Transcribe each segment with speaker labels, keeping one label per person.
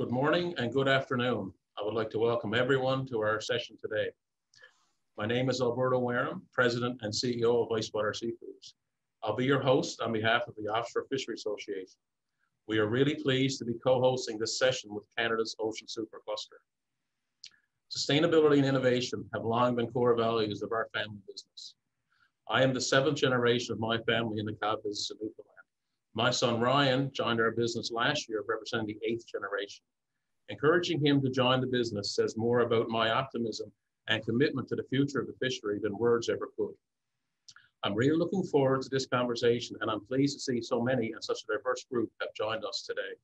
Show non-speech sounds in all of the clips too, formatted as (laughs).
Speaker 1: Good morning and good afternoon. I would like to welcome everyone to our session today. My name is Alberto Wareham, President and CEO of Icewater Seafoods. I'll be your host on behalf of the Offshore Fishery Association. We are really pleased to be co-hosting this session with Canada's Ocean Super Cluster. Sustainability and innovation have long been core values of our family business. I am the seventh generation of my family in the cod business in Newfoundland. My son Ryan joined our business last year representing the eighth generation. Encouraging him to join the business says more about my optimism and commitment to the future of the fishery than words ever could. I'm really looking forward to this conversation and I'm pleased to see so many and such a diverse group have joined us today.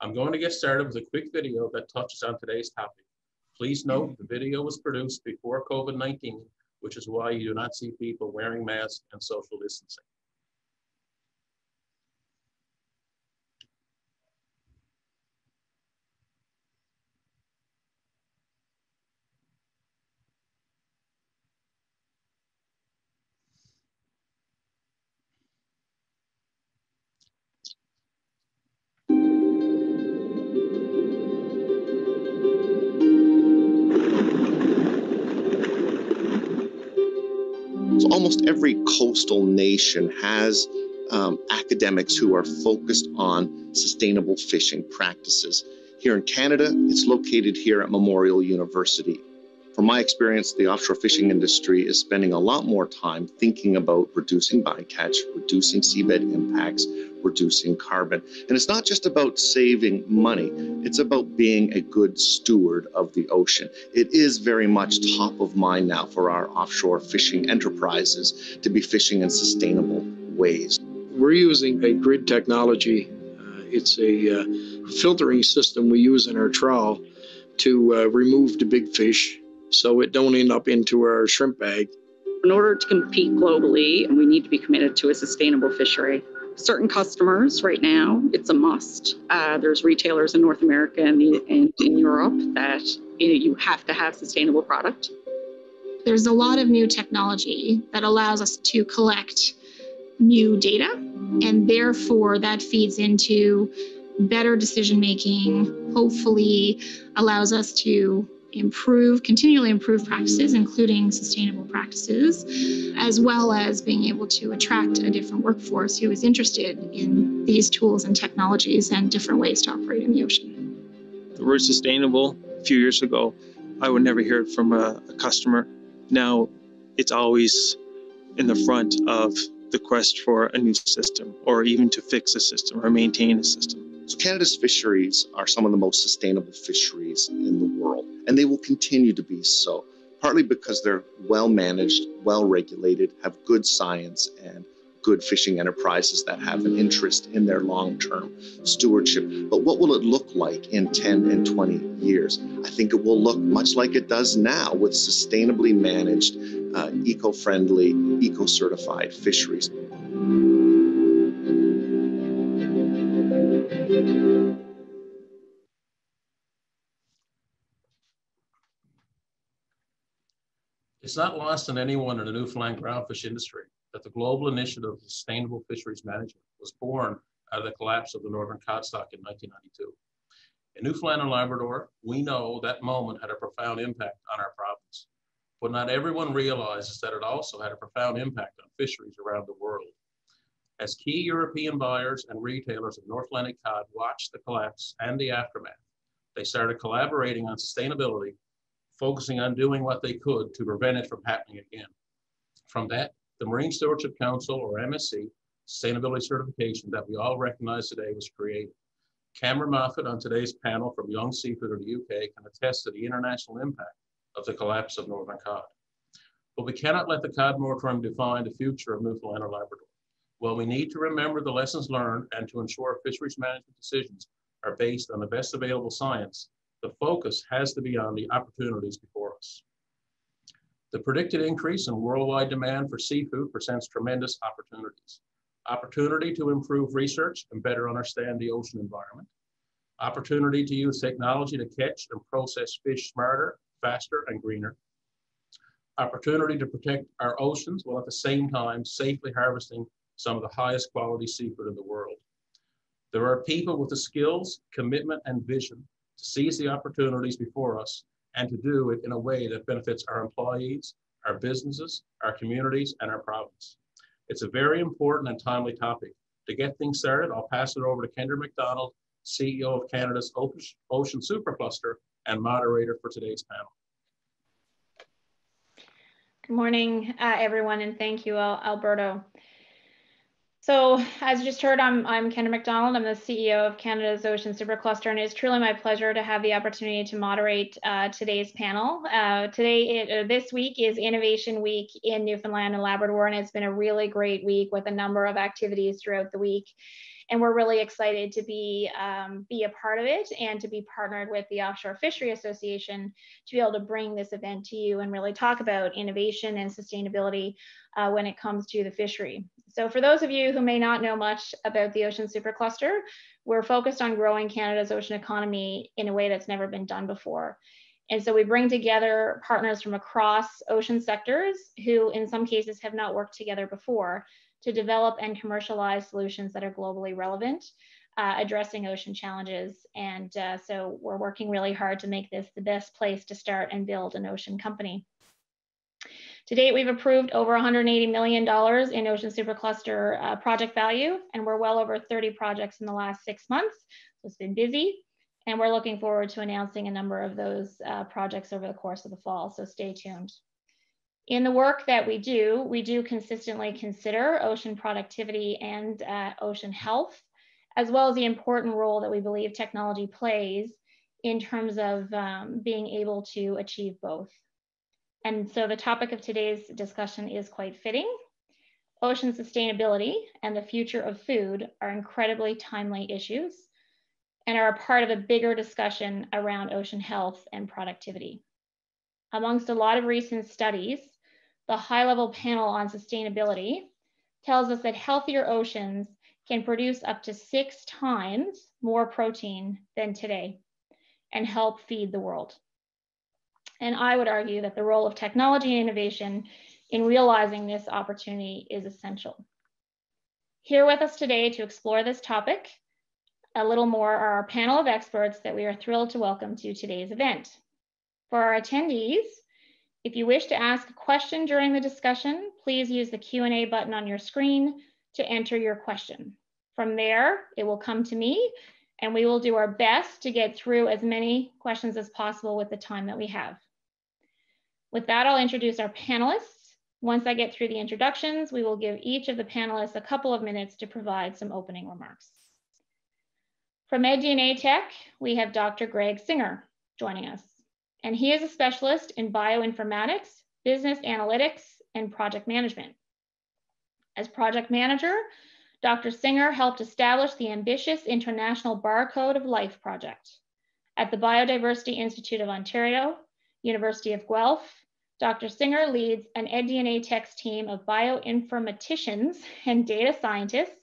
Speaker 1: I'm going to get started with a quick video that touches on today's topic. Please note the video was produced before COVID-19, which is why you do not see people wearing masks and social distancing.
Speaker 2: Coastal nation has um, academics who are focused on sustainable fishing practices. Here in Canada, it's located here at Memorial University. From my experience, the offshore fishing industry is spending a lot more time thinking about reducing bycatch, reducing seabed impacts, reducing carbon. And it's not just about saving money, it's about being a good steward of the ocean. It is very much top of mind now for our offshore fishing enterprises to be fishing in sustainable ways.
Speaker 3: We're using a grid technology. Uh, it's a uh, filtering system we use in our trawl to uh, remove the big fish so it don't end up into our shrimp bag.
Speaker 4: In order to compete globally, we need to be committed to a sustainable fishery. Certain customers right now, it's a must. Uh, there's retailers in North America and, the, and in Europe that you, know, you have to have sustainable product.
Speaker 5: There's a lot of new technology that allows us to collect new data, and therefore that feeds into better decision making, hopefully allows us to improve, continually improve practices, including sustainable practices, as well as being able to attract a different workforce who is interested in these tools and technologies and different ways to operate in the ocean.
Speaker 6: The word sustainable a few years ago, I would never hear it from a, a customer. Now it's always in the front of the quest for a new system or even to fix a system or maintain a system.
Speaker 2: So Canada's fisheries are some of the most sustainable fisheries in the world, and they will continue to be so, partly because they're well managed, well regulated, have good science, and good fishing enterprises that have an interest in their long-term stewardship. But what will it look like in 10 and 20 years? I think it will look much like it does now with sustainably managed, uh, eco-friendly, eco-certified fisheries.
Speaker 1: It's not lost on anyone in the Newfoundland groundfish industry that the global initiative of sustainable fisheries management was born out of the collapse of the northern cod stock in 1992. In Newfoundland and Labrador, we know that moment had a profound impact on our province, but not everyone realizes that it also had a profound impact on fisheries around the world. As key European buyers and retailers of North Atlantic cod watched the collapse and the aftermath, they started collaborating on sustainability, focusing on doing what they could to prevent it from happening again. From that, the Marine Stewardship Council, or MSC, sustainability certification that we all recognize today was created. Cameron Moffat on today's panel from Young Seafood of the UK can attest to the international impact of the collapse of Northern cod. But we cannot let the cod moratorium define the future of Newfoundland or Labrador. While we need to remember the lessons learned and to ensure fisheries management decisions are based on the best available science, the focus has to be on the opportunities before us. The predicted increase in worldwide demand for seafood presents tremendous opportunities. Opportunity to improve research and better understand the ocean environment. Opportunity to use technology to catch and process fish smarter, faster, and greener. Opportunity to protect our oceans while at the same time safely harvesting some of the highest quality seafood in the world. There are people with the skills, commitment, and vision to seize the opportunities before us and to do it in a way that benefits our employees, our businesses, our communities, and our province. It's a very important and timely topic. To get things started, I'll pass it over to Kendra MacDonald, CEO of Canada's Ocean Supercluster and moderator for today's panel.
Speaker 7: Good morning, uh, everyone, and thank you, Alberto. So as you just heard, I'm, I'm Kendra MacDonald. I'm the CEO of Canada's Ocean Supercluster, and it's truly my pleasure to have the opportunity to moderate uh, today's panel. Uh, today, it, uh, this week is Innovation Week in Newfoundland and Labrador, and it's been a really great week with a number of activities throughout the week and we're really excited to be um, be a part of it and to be partnered with the Offshore Fishery Association to be able to bring this event to you and really talk about innovation and sustainability uh, when it comes to the fishery. So for those of you who may not know much about the Ocean Supercluster, we're focused on growing Canada's ocean economy in a way that's never been done before. And so we bring together partners from across ocean sectors who in some cases have not worked together before to develop and commercialize solutions that are globally relevant, uh, addressing ocean challenges. And uh, so we're working really hard to make this the best place to start and build an ocean company. To date, we've approved over $180 million in Ocean Supercluster uh, project value, and we're well over 30 projects in the last six months. So it's been busy, and we're looking forward to announcing a number of those uh, projects over the course of the fall, so stay tuned. In the work that we do, we do consistently consider ocean productivity and uh, ocean health, as well as the important role that we believe technology plays in terms of um, being able to achieve both. And so the topic of today's discussion is quite fitting. Ocean sustainability and the future of food are incredibly timely issues and are a part of a bigger discussion around ocean health and productivity. Amongst a lot of recent studies, the high level panel on sustainability tells us that healthier oceans can produce up to six times more protein than today and help feed the world. And I would argue that the role of technology and innovation in realizing this opportunity is essential. Here with us today to explore this topic a little more are our panel of experts that we are thrilled to welcome to today's event. For our attendees, if you wish to ask a question during the discussion, please use the Q&A button on your screen to enter your question. From there, it will come to me and we will do our best to get through as many questions as possible with the time that we have. With that, I'll introduce our panelists. Once I get through the introductions, we will give each of the panelists a couple of minutes to provide some opening remarks. From eDNAtec, we have Dr. Greg Singer joining us and he is a specialist in bioinformatics, business analytics, and project management. As project manager, Dr. Singer helped establish the ambitious International Barcode of Life project. At the Biodiversity Institute of Ontario, University of Guelph, Dr. Singer leads an eDNAtec's team of bioinformaticians and data scientists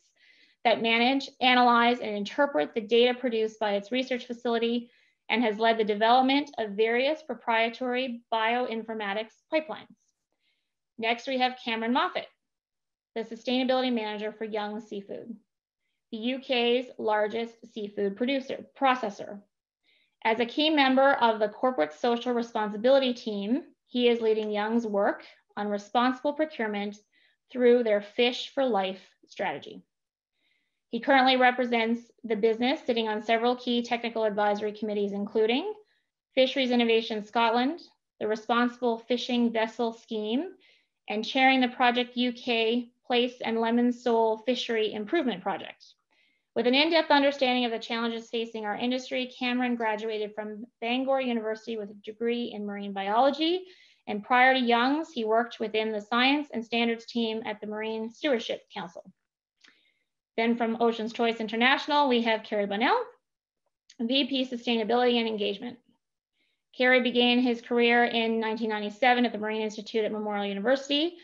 Speaker 7: that manage, analyze, and interpret the data produced by its research facility and has led the development of various proprietary bioinformatics pipelines. Next, we have Cameron Moffat, the Sustainability Manager for Young Seafood, the UK's largest seafood producer, processor. As a key member of the Corporate Social Responsibility team, he is leading Young's work on responsible procurement through their Fish for Life strategy. He currently represents the business sitting on several key technical advisory committees, including Fisheries Innovation Scotland, the Responsible Fishing Vessel Scheme, and chairing the Project UK Plaice and Lemon Sole Fishery Improvement Project. With an in-depth understanding of the challenges facing our industry, Cameron graduated from Bangor University with a degree in marine biology. And prior to Young's, he worked within the science and standards team at the Marine Stewardship Council. Then from Ocean's Choice International, we have Carey Bonnell, VP Sustainability and Engagement. Carey began his career in 1997 at the Marine Institute at Memorial University,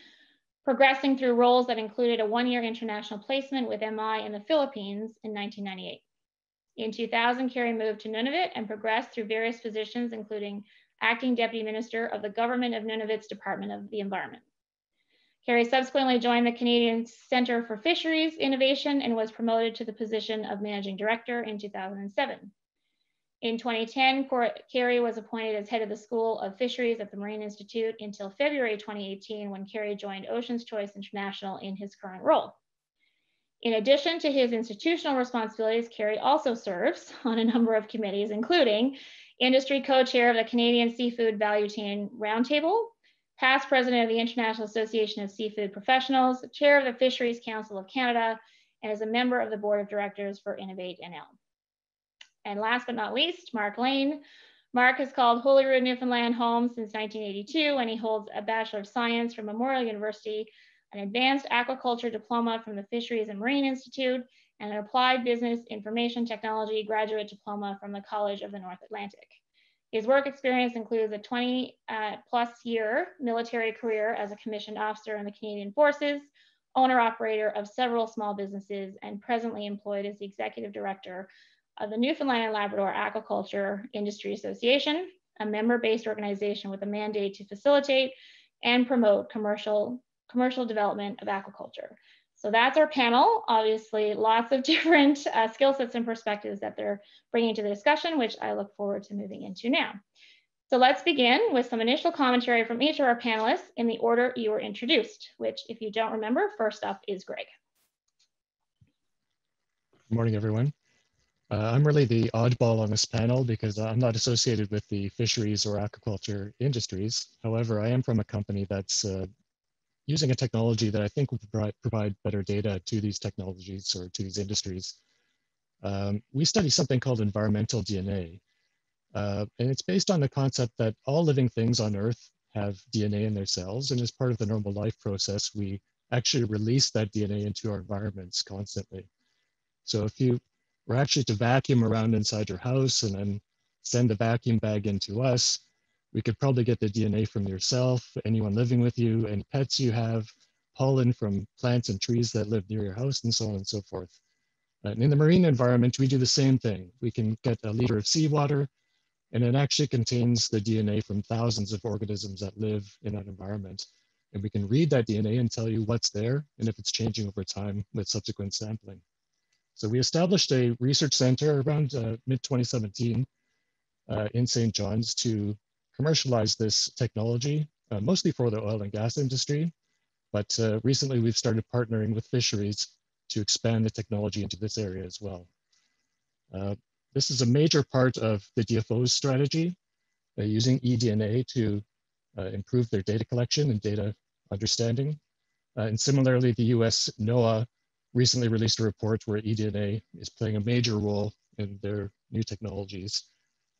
Speaker 7: progressing through roles that included a one-year international placement with MI in the Philippines in 1998. In 2000, Carey moved to Nunavut and progressed through various positions, including acting deputy minister of the government of Nunavut's Department of the Environment. Carey subsequently joined the Canadian Centre for Fisheries Innovation and was promoted to the position of Managing Director in 2007. In 2010, Carey was appointed as head of the School of Fisheries at the Marine Institute until February 2018 when Carey joined Ocean's Choice International in his current role. In addition to his institutional responsibilities, Carey also serves on a number of committees, including industry co-chair of the Canadian Seafood Value Chain Roundtable, past president of the International Association of Seafood Professionals, chair of the Fisheries Council of Canada, and is a member of the board of directors for Innovate NL. And last but not least, Mark Lane. Mark has called Holyrood, Newfoundland home since 1982, and he holds a Bachelor of Science from Memorial University, an advanced aquaculture diploma from the Fisheries and Marine Institute, and an applied business information technology graduate diploma from the College of the North Atlantic. His work experience includes a 20 uh, plus year military career as a commissioned officer in the Canadian Forces, owner operator of several small businesses, and presently employed as the executive director of the Newfoundland and Labrador Aquaculture Industry Association, a member-based organization with a mandate to facilitate and promote commercial, commercial development of aquaculture. So that's our panel. Obviously, lots of (laughs) different uh, skill sets and perspectives that they're bringing to the discussion, which I look forward to moving into now. So let's begin with some initial commentary from each of our panelists in the order you were introduced, which if you don't remember, first up is Greg.
Speaker 8: Good morning, everyone. Uh, I'm really the oddball on this panel because I'm not associated with the fisheries or aquaculture industries. However, I am from a company that's uh, using a technology that I think will provide, better data to these technologies or to these industries. Um, we study something called environmental DNA. Uh, and it's based on the concept that all living things on Earth have DNA in their cells. And as part of the normal life process, we actually release that DNA into our environments constantly. So if you were actually to vacuum around inside your house and then send the vacuum bag into us, we could probably get the DNA from yourself, anyone living with you, any pets you have, pollen from plants and trees that live near your house, and so on and so forth. And in the marine environment, we do the same thing. We can get a liter of seawater, and it actually contains the DNA from thousands of organisms that live in that environment. And we can read that DNA and tell you what's there and if it's changing over time with subsequent sampling. So we established a research center around uh, mid 2017 uh, in St. John's to commercialize this technology, uh, mostly for the oil and gas industry. But uh, recently we've started partnering with fisheries to expand the technology into this area as well. Uh, this is a major part of the DFO's strategy, uh, using eDNA to improve their data collection and data understanding. and similarly, the US NOAA recently released a report where eDNA is playing a major role in their new technologies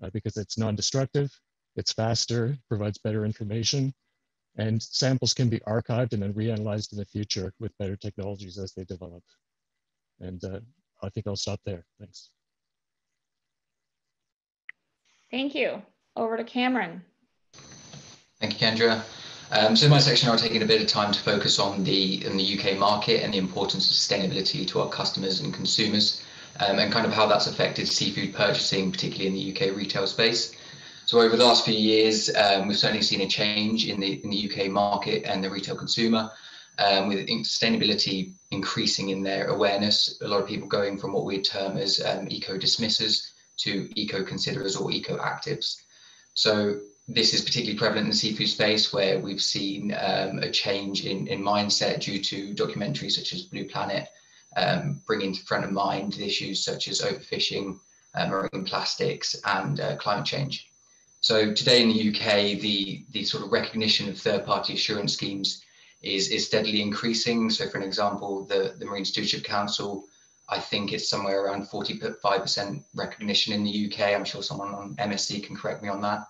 Speaker 8: uh, because it's non-destructive, it's faster, provides better information, and samples can be archived and then reanalyzed in the future with better technologies as they develop. And uh, I think I'll stop there. Thanks.
Speaker 7: Thank you. Over to Cameron.
Speaker 9: Thank you, Kendra. Um, so in my section, I'll take a bit of time to focus on the in the UK market and the importance of sustainability to our customers and consumers, um, and kind of how that's affected seafood purchasing, particularly in the UK retail space. So over the last few years, um, we've certainly seen a change in the in the UK market and the retail consumer, um, with sustainability increasing in their awareness. A lot of people going from what we term as um, eco dismissers to eco considerers or eco actives. So this is particularly prevalent in the seafood space where we've seen um, a change in, in mindset due to documentaries such as Blue Planet, um, bringing to front of mind issues such as overfishing, uh, marine plastics, and uh, climate change. So today in the UK, the, the sort of recognition of third-party assurance schemes is, is steadily increasing. So for an example, the, the Marine Stewardship Council, I think it's somewhere around 45% recognition in the UK. I'm sure someone on MSC can correct me on that.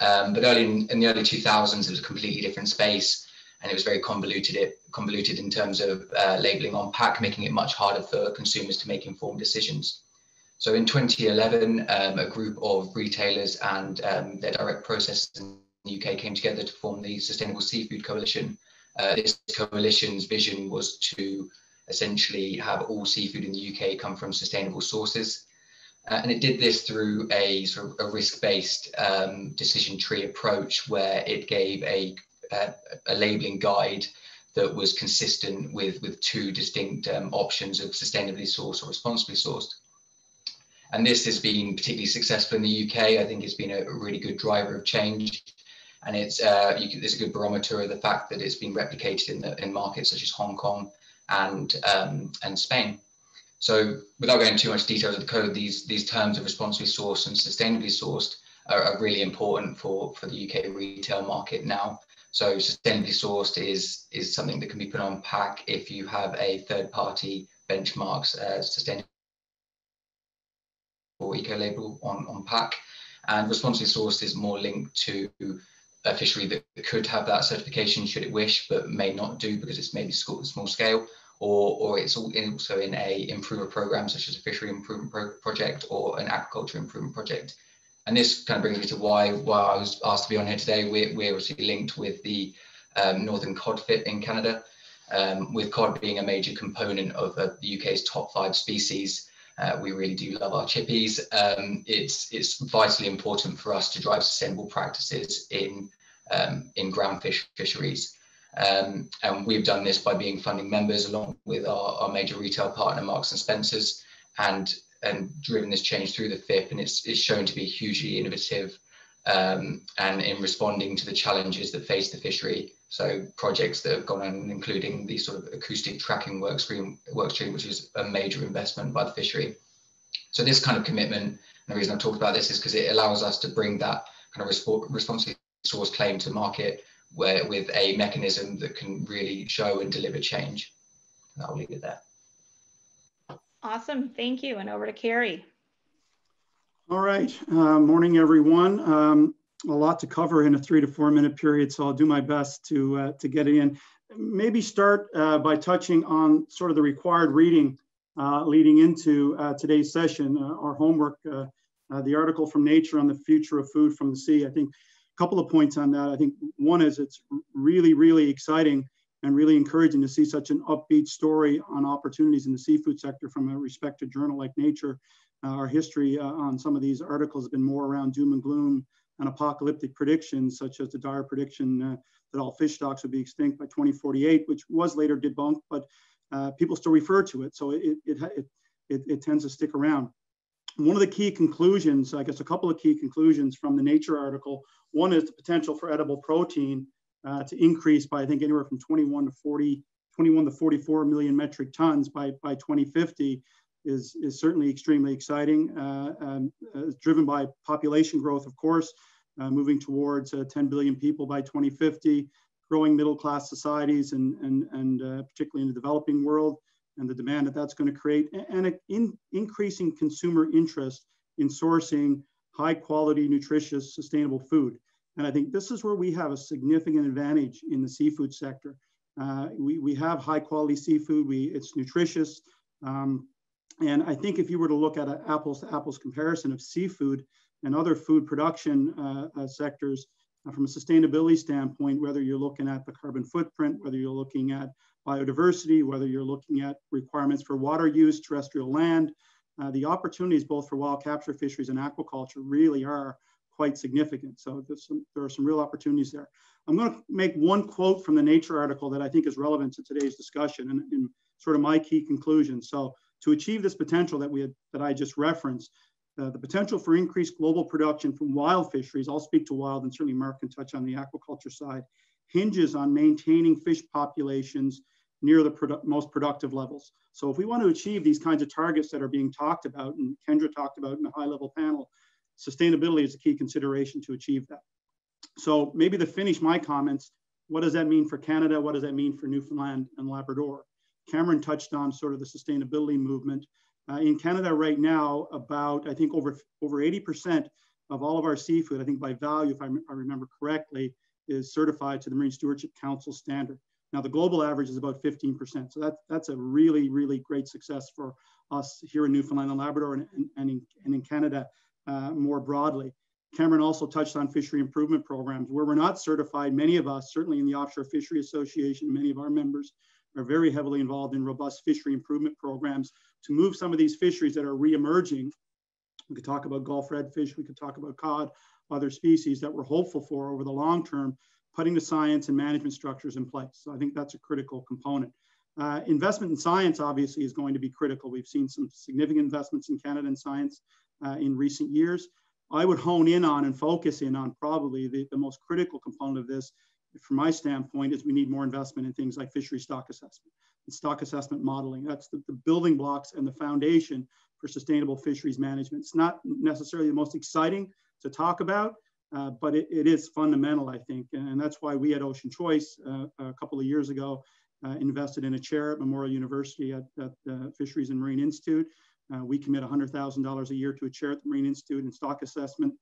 Speaker 9: Um, but early in, in, the early 2000s, it was a completely different space, and it was very convoluted. It convoluted in terms of uh, labeling on pack, making it much harder for consumers to make informed decisions. So in 2011, um, a group of retailers and um, their direct processors in the UK came together to form the Sustainable Seafood Coalition. Uh, this coalition's vision was to essentially have all seafood in the UK come from sustainable sources. Uh, and it did this through a sort of a risk-based um, decision tree approach where it gave a, a, a labeling guide that was consistent with, with two distinct um, options of sustainably sourced or responsibly sourced. And this has been particularly successful in the UK. I think it's been a really good driver of change. And it's, uh, can, a good barometer of the fact that it's been replicated in, the, in markets such as Hong Kong and, um, and Spain. So without going too much detail of the code, these, these terms of responsibly sourced and sustainably sourced are, are really important for, for the UK retail market now. So sustainably sourced is, is something that can be put on pack if you have a third party benchmarks uh, sustainable or eco label on, on pack. And responsibly sourced is more linked to a fishery that could have that certification should it wish, but may not do because it's maybe small scale, or, or it's also in a improvement program such as a fishery improvement pro project or an agriculture improvement project. And this kind of brings me to why, why I was asked to be on here today. We're, we're obviously linked with the um, Northern Cod FIP in Canada, um, with cod being a major component of uh, the UK's top five species. Uh, we really do love our chippies. Um, it's, it's vitally important for us to drive sustainable practices in, um, in groundfish fisheries. Um, and we've done this by being funding members along with our, our major retail partner, Marks and Spencers, and, and driven this change through the FIP. And it's, it's shown to be hugely innovative um, and in responding to the challenges that face the fishery. So projects that have gone on, including the sort of acoustic tracking work stream, work stream, which is a major investment by the fishery. So this kind of commitment, and the reason I've talked about this is because it allows us to bring that kind of resp responsible source claim to market where with a mechanism that can really show and deliver change. And I'll leave it there.
Speaker 7: Awesome, thank you. And over to Carey.
Speaker 10: All right, uh, morning everyone. Um, a lot to cover in a three to four minute period, so I'll do my best to, uh, to get it in. Maybe start uh, by touching on sort of the required reading uh, leading into uh, today's session, uh, our homework, the article from Nature on the future of food from the sea. I think couple of points on that. I think one is it's really, really exciting and really encouraging to see such an upbeat story on opportunities in the seafood sector from a respected journal like Nature. Uh, our history uh, on some of these articles has been more around doom and gloom and apocalyptic predictions, such as the dire prediction uh, that all fish stocks would be extinct by 2048, which was later debunked, but uh, people still refer to it. So it, it, it, it, it tends to stick around. One of the key conclusions, I guess a couple of key conclusions from the Nature article, one is the potential for edible protein uh, to increase by, I think, anywhere from 21 to 40, 21 to 44 million metric tons by, by 2050 is, is certainly extremely exciting, uh, um, uh, driven by population growth, of course, uh, moving towards uh, 10 billion people by 2050, growing middle class societies and, and, and uh, particularly in the developing world and the demand that that's going to create and an in, increasing consumer interest in sourcing high quality, nutritious, sustainable food. And I think this is where we have a significant advantage in the seafood sector. Uh, we, we have high quality seafood, we, it's nutritious, um, and I think if you were to look at an apples to apples comparison of seafood and other food production uh, uh, sectors uh, from a sustainability standpoint, whether you're looking at the carbon footprint, whether you're looking at biodiversity, whether you're looking at requirements for water use, terrestrial land, uh, the opportunities both for wild capture fisheries and aquaculture really are quite significant. So some, there are some real opportunities there. I'm going to make one quote from the Nature article that I think is relevant to today's discussion and, and sort of my key conclusion. So to achieve this potential that we had, that I just referenced, uh, the potential for increased global production from wild fisheries, I'll speak to wild and certainly Mark can touch on the aquaculture side, hinges on maintaining fish populations near the produ most productive levels. So if we want to achieve these kinds of targets that are being talked about and Kendra talked about in a high level panel, sustainability is a key consideration to achieve that. So maybe to finish my comments, what does that mean for Canada? What does that mean for Newfoundland and Labrador? Cameron touched on sort of the sustainability movement. Uh, in Canada right now, about, I think over, over 80% of all of our seafood, I think by value, if I, I remember correctly, is certified to the Marine Stewardship Council standard. Now the global average is about 15%. So that, that's a really, really great success for us here in Newfoundland and Labrador and, and, and, in, and in Canada uh, more broadly. Cameron also touched on fishery improvement programs where we're not certified. Many of us, certainly in the Offshore Fishery Association, many of our members are very heavily involved in robust fishery improvement programs to move some of these fisheries that are re-emerging. We could talk about Gulf redfish, we could talk about cod, other species that we're hopeful for over the long term putting the science and management structures in place. So I think that's a critical component. Uh, investment in science obviously is going to be critical. We've seen some significant investments in Canada in science uh, in recent years. I would hone in on and focus in on probably the, the most critical component of this from my standpoint is we need more investment in things like fishery stock assessment and stock assessment modeling. That's the, the building blocks and the foundation for sustainable fisheries management. It's not necessarily the most exciting to talk about, uh, but it, it is fundamental, I think. And that's why we at Ocean Choice uh, a couple of years ago uh, invested in a chair at Memorial University at, at the Fisheries and Marine Institute. Uh, we commit $100,000 a year to a chair at the Marine Institute in stock assessment.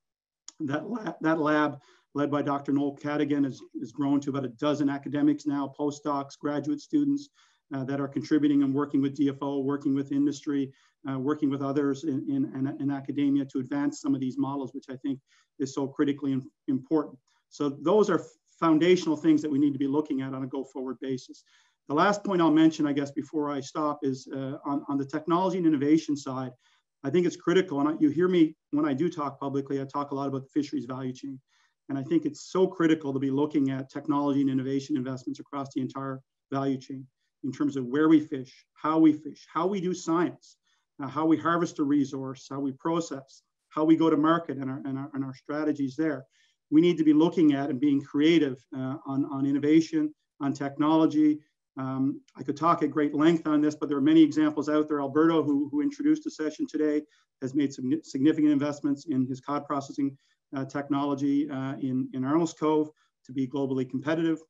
Speaker 10: That lab, that lab led by Dr. Noel Cadigan has, has grown to about a dozen academics now, postdocs, graduate students uh, that are contributing and working with DFO, working with industry, uh, working with others in, in, in, academia to advance some of these models, which I think is so critically important. So those are foundational things that we need to be looking at on a go forward basis. The last point I'll mention, I guess, before I stop is uh, on, on the technology and innovation side, I think it's critical. And I, you hear me when I do talk publicly, I talk a lot about the fisheries value chain. And I think it's so critical to be looking at technology and innovation investments across the entire value chain in terms of where we fish, how we fish, how we do science, uh, how we harvest a resource, how we process, how we go to market and our, and our, and our strategies there. We need to be looking at and being creative uh, on, on innovation, on technology, um, I could talk at great length on this, but there are many examples out there. Alberto, who, who introduced the session today, has made some significant investments in his cod processing uh, technology uh, in, in Arnold's Cove to be globally competitive.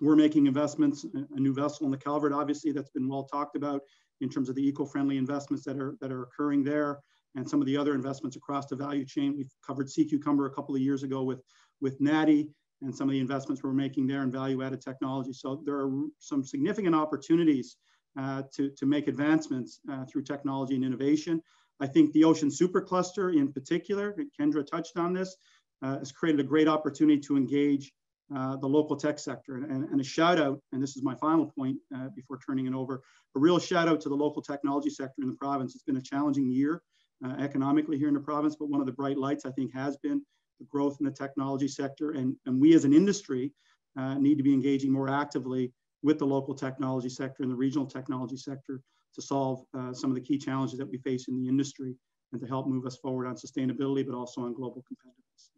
Speaker 10: We're making investments, a new vessel in the Calvert, obviously, that's been well talked about in terms of the eco-friendly investments that are, that are occurring there and some of the other investments across the value chain. We've covered sea cucumber a couple of years ago with, with NADI and some of the investments we're making there in value-added technology. So there are some significant opportunities uh, to, to make advancements uh, through technology and innovation. I think the Ocean Supercluster in particular, Kendra touched on this, uh, has created a great opportunity to engage uh, the local tech sector. And, and, a shout out, and this is my final point uh, before turning it over, a real shout out to the local technology sector in the province. It's been a challenging year uh, economically here in the province, but one of the bright lights I think has been the growth in the technology sector. And, and we as an industry uh, need to be engaging more actively with the local technology sector and the regional technology sector to solve uh, some of the key challenges that we face in the industry and to help move us forward on sustainability, but also on global competitiveness.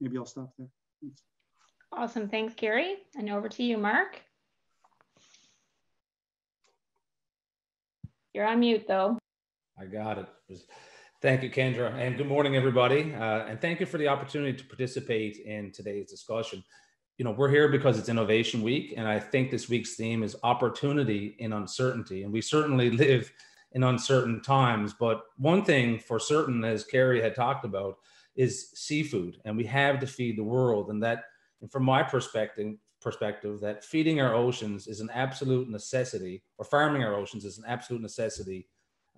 Speaker 10: Maybe I'll stop there. Thanks.
Speaker 7: Awesome. Thanks, Carey. And over to you, Mark. You're on mute, though.
Speaker 11: I got it. Thank you, Kendra, and good morning, everybody. Uh, and thank you for the opportunity to participate in today's discussion. You know, we're here because it's Innovation Week, and I think this week's theme is opportunity in uncertainty. And we certainly (laughs) live in uncertain times. But one thing for certain, as Carey had talked about, is seafood, and we have to feed the world. And that, and from my perspective, perspective, that feeding our oceans is an absolute necessity, or farming our oceans is an absolute necessity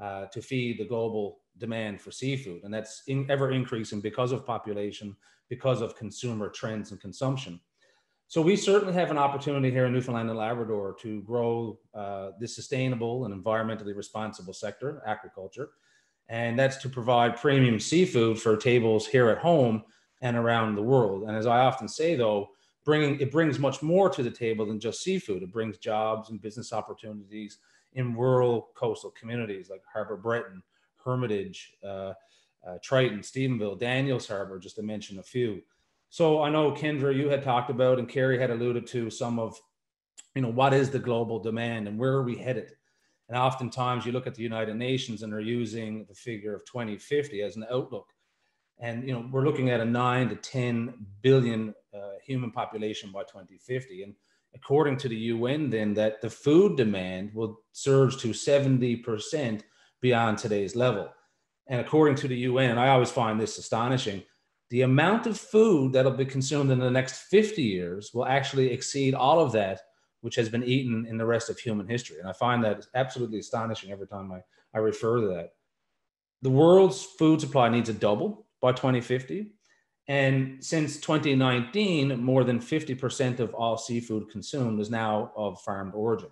Speaker 11: uh, to feed the global demand for seafood. And that's in, ever increasing because of population, because of consumer trends and consumption. So we certainly have an opportunity here in Newfoundland and Labrador to grow uh, this sustainable and environmentally responsible sector, aquaculture. And that's to provide premium seafood for tables here at home and around the world. And as I often say, though, bringing it brings much more to the table than just seafood. It brings jobs and business opportunities in rural coastal communities like Harbor Breton, Hermitage, uh, uh, Triton, Stephenville, Daniels Harbor, just to mention a few. So I know Kendra, you had talked about, and Carey had alluded to some of, you know, what is the global demand and where are we headed? And oftentimes you look at the United Nations and they're using the figure of 2050 as an outlook. And you know, we're looking at a nine to 10 billion uh, human population by 2050. And according to the UN, then that the food demand will surge to 70% beyond today's level. And according to the UN, and I always find this astonishing, the amount of food that'll be consumed in the next 50 years will actually exceed all of that which has been eaten in the rest of human history. And I find that absolutely astonishing every time I, I refer to that. The world's food supply needs to double by 2050. And since 2019, more than 50% of all seafood consumed is now of farmed origin.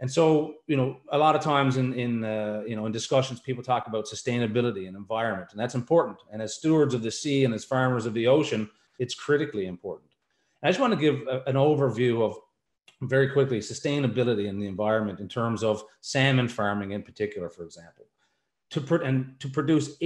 Speaker 11: And so, you know, a lot of times in, in uh, you know, in discussions, people talk about sustainability and environment, and that's important. And as stewards of the sea and as farmers of the ocean, it's critically important. I just want to give a, an overview of very quickly sustainability in the environment in terms of salmon farming in particular, for example. To put and to produce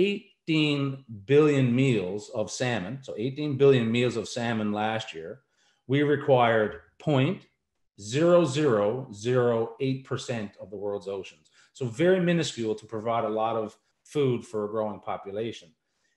Speaker 11: 18 billion meals of salmon, so 18 billion meals of salmon last year, we required 0.0008% of the world's oceans. So very minuscule to provide a lot of food for a growing population.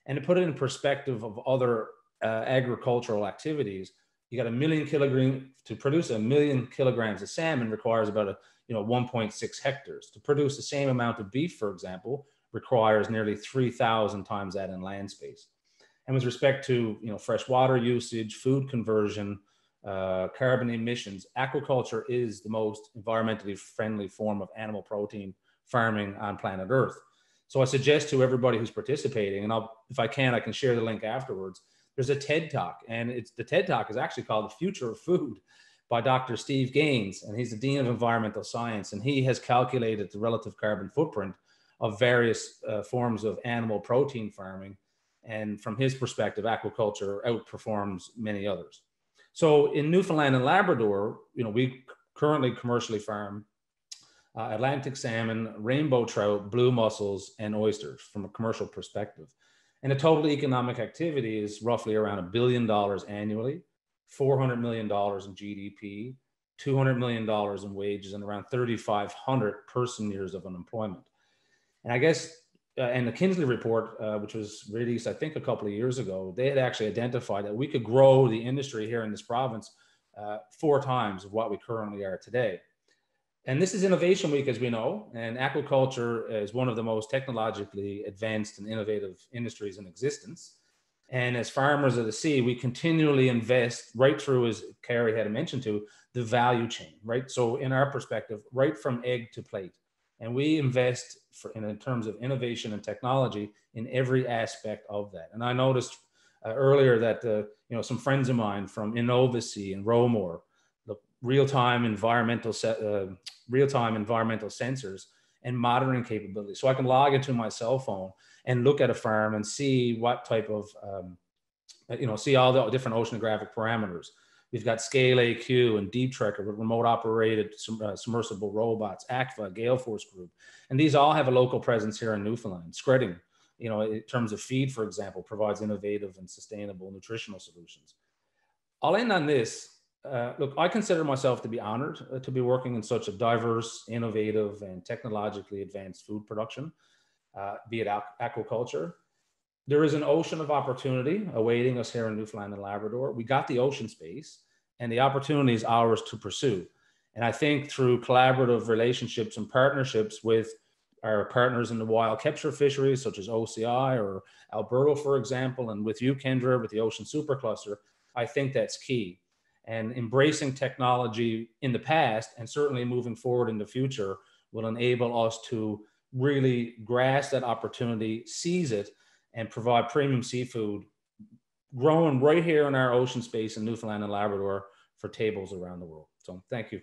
Speaker 11: And to put it in perspective of other uh, agricultural activities, you got a million kilogram to produce a million kilograms of salmon requires about a you know 1.6 hectares. To produce the same amount of beef, for example, requires nearly 3,000 times that in land space. And with respect to you know fresh water usage, food conversion, uh, carbon emissions, aquaculture is the most environmentally friendly form of animal protein farming on planet Earth. So I suggest to everybody who's participating, and I'll, if I can, I can share the link afterwards. There's a TED Talk, and it's the TED Talk is actually called "The Future of Food" by Dr. Steve Gaines, and he's the dean of environmental science, and he has calculated the relative carbon footprint of various uh, forms of animal protein farming, and from his perspective, aquaculture outperforms many others. So in Newfoundland and Labrador, you know, we currently commercially farm uh, Atlantic salmon, rainbow trout, blue mussels, and oysters from a commercial perspective. And the total economic activity is roughly around a billion dollars annually, $400 million in GDP, $200 million in wages, and around 3,500 person years of unemployment. And I guess, uh, and the Kinsley report, uh, which was released, I think, a couple of years ago, they had actually identified that we could grow the industry here in this province uh, four times of what we currently are today. And this is Innovation Week, as we know, and aquaculture is one of the most technologically advanced and innovative industries in existence. And as farmers of the sea, we continually invest right through, as Carey had mentioned to, the value chain, right? So in our perspective, right from egg to plate. And we invest for, in, in terms of innovation and technology in every aspect of that. And I noticed uh, earlier that, uh, you know, some friends of mine from Innovasea and Romor, real-time environmental uh, real-time environmental sensors and monitoring capabilities. So I can log into my cell phone and look at a farm and see what type of um, you know see all the different oceanographic parameters. We've got Scale AQ and Deep Trekker with remote operated uh, submersible robots, AKVA, Gael Force Group, and these all have a local presence here in Newfoundland. Skretting, you know, in terms of feed, for example, provides innovative and sustainable nutritional solutions. I'll end on this uh, look, I consider myself to be honored uh, to be working in such a diverse, innovative, and technologically advanced food production, uh, be it aquaculture. There is an ocean of opportunity awaiting us here in Newfoundland and Labrador. We got the ocean space, and the opportunity is ours to pursue. And I think through collaborative relationships and partnerships with our partners in the wild capture fisheries, such as OCI or Alberto, for example, and with you, Kendra, with the Ocean Supercluster, I think that's key and embracing technology in the past and certainly moving forward in the future will enable us to really grasp that opportunity, seize it, and provide premium seafood growing right here in our ocean space in Newfoundland and Labrador for tables around the world. So thank you.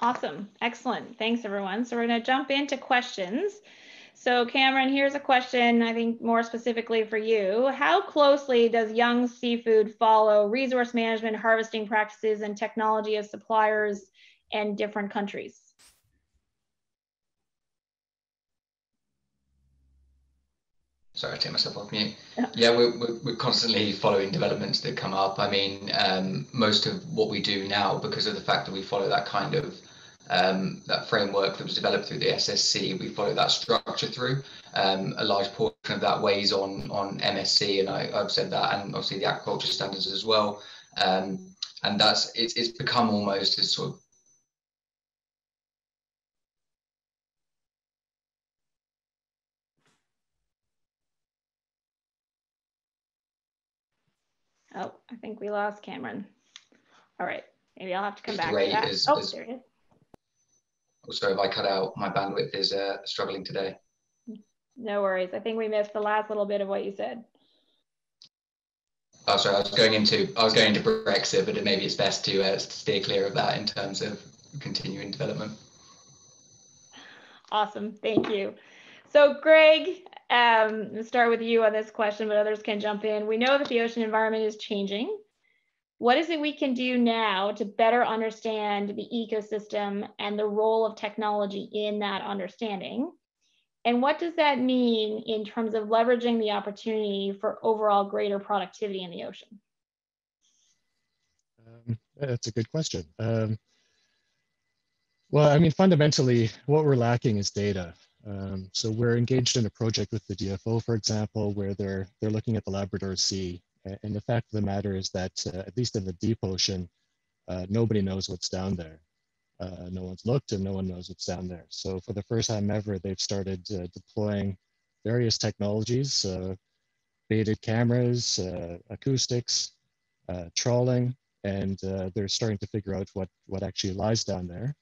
Speaker 7: Awesome. Excellent. Thanks, everyone. So we're going to jump into questions. So Cameron, here's a question, I think more specifically for you. How closely does Young Seafood follow resource management, harvesting practices, and technology of suppliers and different countries?
Speaker 9: Sorry, I take myself off mute. Yeah, yeah we're, we're constantly following developments that come up. I mean, um, most of what we do now, because of the fact that we follow that kind of um, that framework that was developed through the SSC, we follow that structure through. Um, a large portion of that weighs on on MSC, and I, have said that, and obviously the aquaculture standards as well. Um, and that's it's it's become almost as sort of
Speaker 7: Oh, I think we lost Cameron. All right, maybe I'll have to come back
Speaker 9: to
Speaker 7: that.
Speaker 9: Is,
Speaker 7: oh,
Speaker 9: is,
Speaker 7: there it is.
Speaker 9: So if I cut out, my bandwidth is uh, struggling today.
Speaker 7: No worries. I think we missed the last little bit of what you said.
Speaker 9: Oh, sorry. I was going into I was going into Brexit, but maybe it's best to uh, steer clear of that in terms of continuing development.
Speaker 7: Awesome. Thank you. So, Greg, um, start with you on this question, but others can jump in. We know that the ocean environment is changing what is it we can do now to better understand the ecosystem and the role of technology in that understanding? And what does that mean in terms of leveraging the opportunity for overall greater productivity in the ocean?
Speaker 8: Um, that's a good question. Um, well, I mean, fundamentally, what we're lacking is data. Um, so we're engaged in a project with the DFO, for example, where they're they're looking at the Labrador Sea. And the fact of the matter is that, uh, at least in the deep ocean, uh, nobody knows what's down there. Uh, no one's looked and no one knows what's down there. So for the first time ever, they've started uh, deploying various technologies, uh, baited cameras, uh, acoustics, trawling, and they're starting to figure out what, what actually lies down there.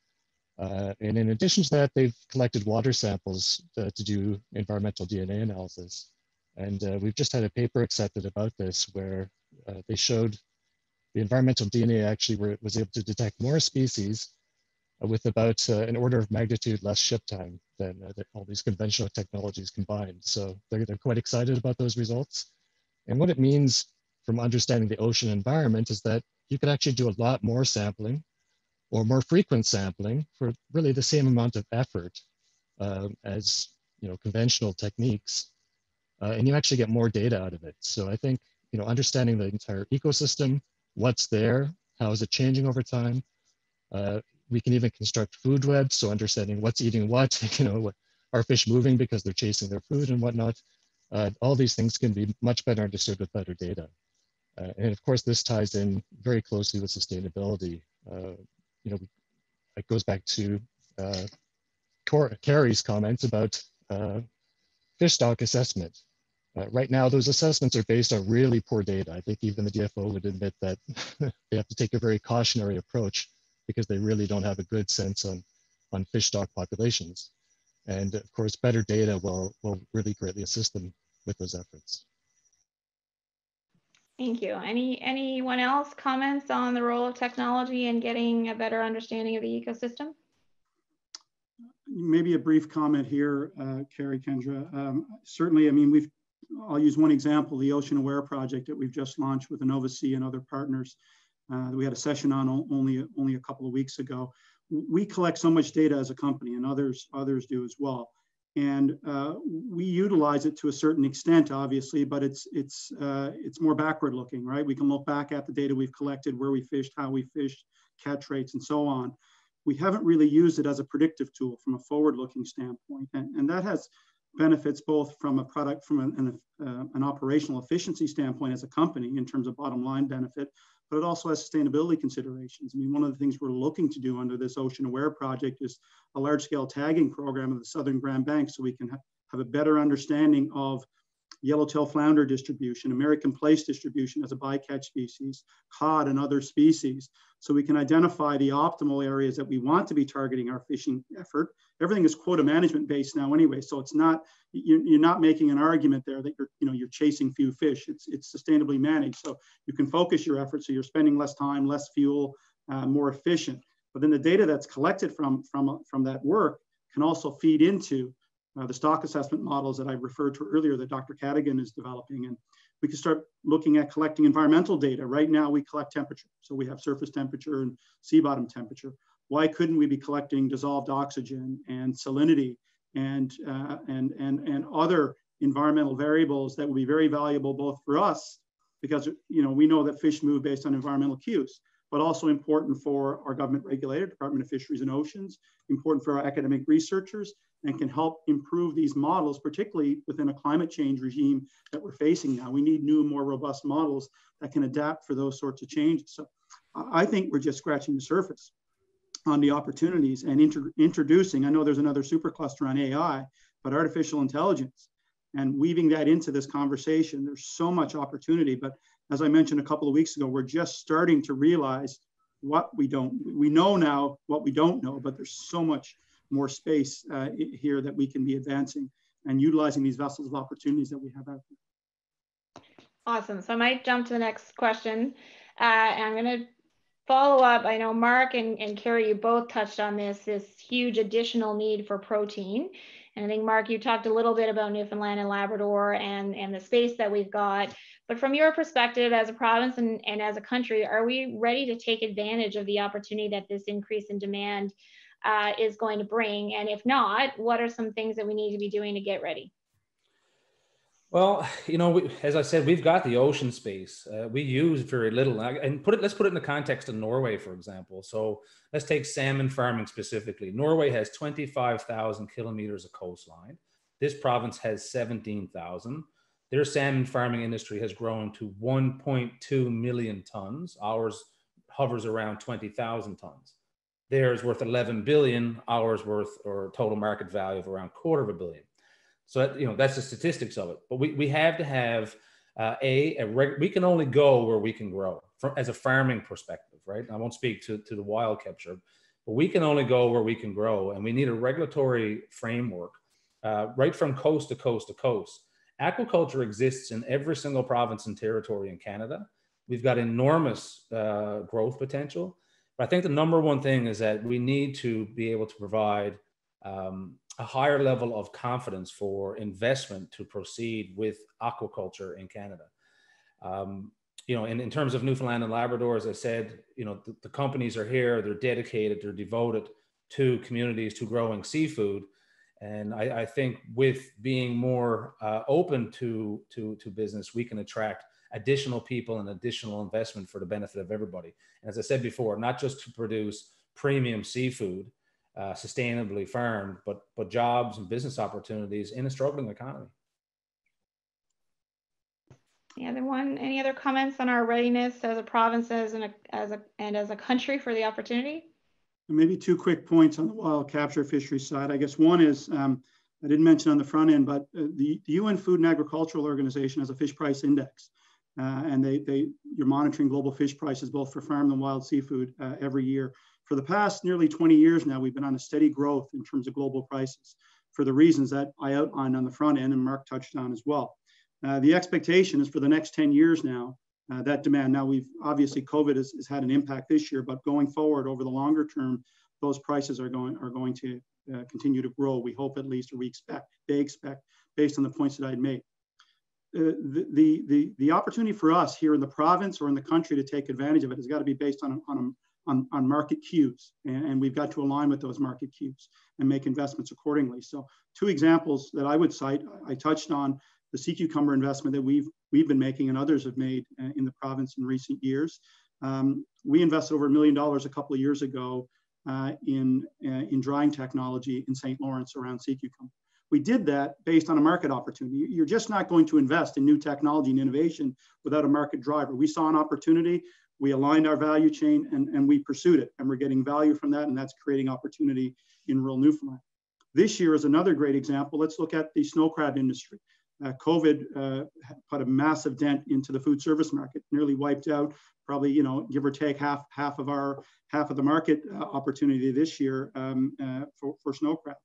Speaker 8: Uh, and in addition to that, they've collected water samples to, to do environmental DNA analysis. And uh, we've just had a paper accepted about this where uh, they showed the environmental DNA actually were, was able to detect more species with about uh, an order of magnitude less ship time than uh, all these conventional technologies combined. So they're, they're quite excited about those results. And what it means from understanding the ocean environment is that you could actually do a lot more sampling or more frequent sampling for really the same amount of effort uh, as you know conventional techniques, uh, and you actually get more data out of it. So I think you know understanding the entire ecosystem, what's there, how is it changing over time. Uh, we can even construct food webs, so understanding what's eating what, (laughs) you know, what are fish moving because they're chasing their food and whatnot. Uh, all these things can be much better understood with better data. Uh, and of course, this ties in very closely with sustainability. Uh, you know, it goes back to uh, Carey's comments about uh, fish stock assessment. Uh, right now, those assessments are based on really poor data. I think even the DFO would admit that (laughs) they have to take a very cautionary approach because they really don't have a good sense on, on fish stock populations. And of course, better data will, will really greatly assist them with those efforts.
Speaker 7: Thank you. Any anyone else comments on the role of technology in getting a better understanding of the ecosystem?
Speaker 10: Maybe a brief comment here, uh, Carey Kendra. Um, certainly, I mean, we've, I'll use one example, the Ocean Aware project that we've just launched with Innovasea and other partners. Uh, we had a session on only, only a couple of weeks ago. We collect so much data as a company and others, others do as well and uh, we utilize it to a certain extent, obviously, but it's it's uh, it's more backward looking, right? We can look back at the data we've collected, where we fished, how we fished, catch rates, and so on. We haven't really used it as a predictive tool from a forward-looking standpoint, and, and that has benefits both from a product, from an, an, uh, an operational efficiency standpoint as a company in terms of bottom line benefit, but it also has sustainability considerations. I mean, one of the things we're looking to do under this Ocean Aware project is a large scale tagging program of the Southern Grand Bank so we can ha have a better understanding of yellowtail flounder distribution, American plaice distribution as a bycatch species, cod and other species. So we can identify the optimal areas that we want to be targeting our fishing effort. Everything is quota management based now anyway. So it's not, you're not making an argument there that you're, you know, you're chasing few fish. It's, it's sustainably managed. So you can focus your efforts so you're spending less time, less fuel, uh, more efficient. But then the data that's collected from, from, from that work can also feed into uh, the stock assessment models that I referred to earlier that Dr. Cadigan is developing. And we can start looking at collecting environmental data. Right now we collect temperature. So we have surface temperature and sea bottom temperature. Why couldn't we be collecting dissolved oxygen and salinity and, uh, and, and, and other environmental variables that would be very valuable both for us because you know we know that fish move based on environmental cues but also important for our government regulator, Department of Fisheries and Oceans, important for our academic researchers, and can help improve these models, particularly within a climate change regime that we're facing now. We need new, more robust models that can adapt for those sorts of changes. So I think we're just scratching the surface on the opportunities and introducing, I know there's another supercluster on AI, but artificial intelligence and weaving that into this conversation. There's so much opportunity, but as I mentioned a couple of weeks ago, we're just starting to realize what we don't, we know now what we don't know, but there's so much more space uh, here that we can be advancing and utilizing these vessels of opportunities that we have out there.
Speaker 7: Awesome. So I might jump to the next question. Uh, I'm going to follow up. I know Mark and, and Carey, you both touched on this, this huge additional need for protein. And I think, Mark, you talked a little bit about Newfoundland and Labrador and, and the space that we've got. But from your perspective as a province and, and as a country, are we ready to take advantage of the opportunity that this increase in demand uh, is going to bring? And if not, what are some things that we need to be doing to get ready?
Speaker 11: Well, you know, we, as I said, we've got the ocean space. Uh, we use very little, and put it. Let's put it in the context of Norway, for example. So let's take salmon farming specifically. Norway has twenty-five thousand kilometers of coastline. This province has seventeen thousand. Their salmon farming industry has grown to one point two million tons. Ours hovers around twenty thousand tons. Theirs worth eleven billion. Ours worth or total market value of around quarter of a billion. So you know that's the statistics of it. But we, we have to have uh, a, a reg- we can only go where we can grow from as a farming perspective, right? I won't speak to, to the wild capture, but we can only go where we can grow, and we need a regulatory framework uh, right from coast to coast to coast. Aquaculture exists in every single province and territory in Canada. We've got enormous uh, growth potential, but I think the number one thing is that we need to be able to provide um, a higher level of confidence for investment to proceed with aquaculture in Canada. Um, you know, in, in terms of Newfoundland and Labrador, as I said, you know, the, the, companies are here, they're dedicated, they're devoted to communities, to growing seafood. And I, I think with being more uh, open to, to, to business, we can attract additional people and additional investment for the benefit of everybody. And as I said before, not just to produce premium seafood, uh, sustainably farmed, but but jobs and business opportunities in a struggling economy.
Speaker 7: Any other one? Any other comments on our readiness as a province, as a, as a and as a country for the opportunity?
Speaker 10: Maybe two quick points on the wild capture fishery side. I guess one is um, I didn't mention on the front end, but uh, the, the, UN Food and Agricultural Organization has a fish price index, uh, and they they you're monitoring global fish prices both for farmed and wild seafood uh, every year. For the past nearly 20 years now, we've been on a steady growth in terms of global prices for the reasons that I outlined on the front end and Mark touched on as well. Uh, the expectation is for the next 10 years now, uh, that demand. Now we've obviously COVID has, has, had an impact this year, but going forward over the longer term, those prices are going are going to uh, continue to grow. We hope at least, or we expect, they expect, based on the points that I'd made. Uh, the, the, the, opportunity for us here in the province or in the country to take advantage of it has got to be based on, on on, on market cues, and, and, we've got to align with those market cues and make investments accordingly. So two examples that I would cite, I touched on the sea cucumber investment that we've, we've been making and others have made uh, in the province in recent years. Um, we invested over a million dollars a couple of years ago uh, in, uh, in drying technology in St. Lawrence around sea cucumber. We did that based on a market opportunity. You're just not going to invest in new technology and innovation without a market driver. We saw an opportunity we aligned our value chain and, and we pursued it and we're getting value from that and that's creating opportunity in rural Newfoundland. This year is another great example. Let's look at the snow crab industry. Uh, COVID uh, put a massive dent into the food service market, nearly wiped out probably, you know, give or take half half of our half of the market uh, opportunity this year um, uh, for, for snow crab.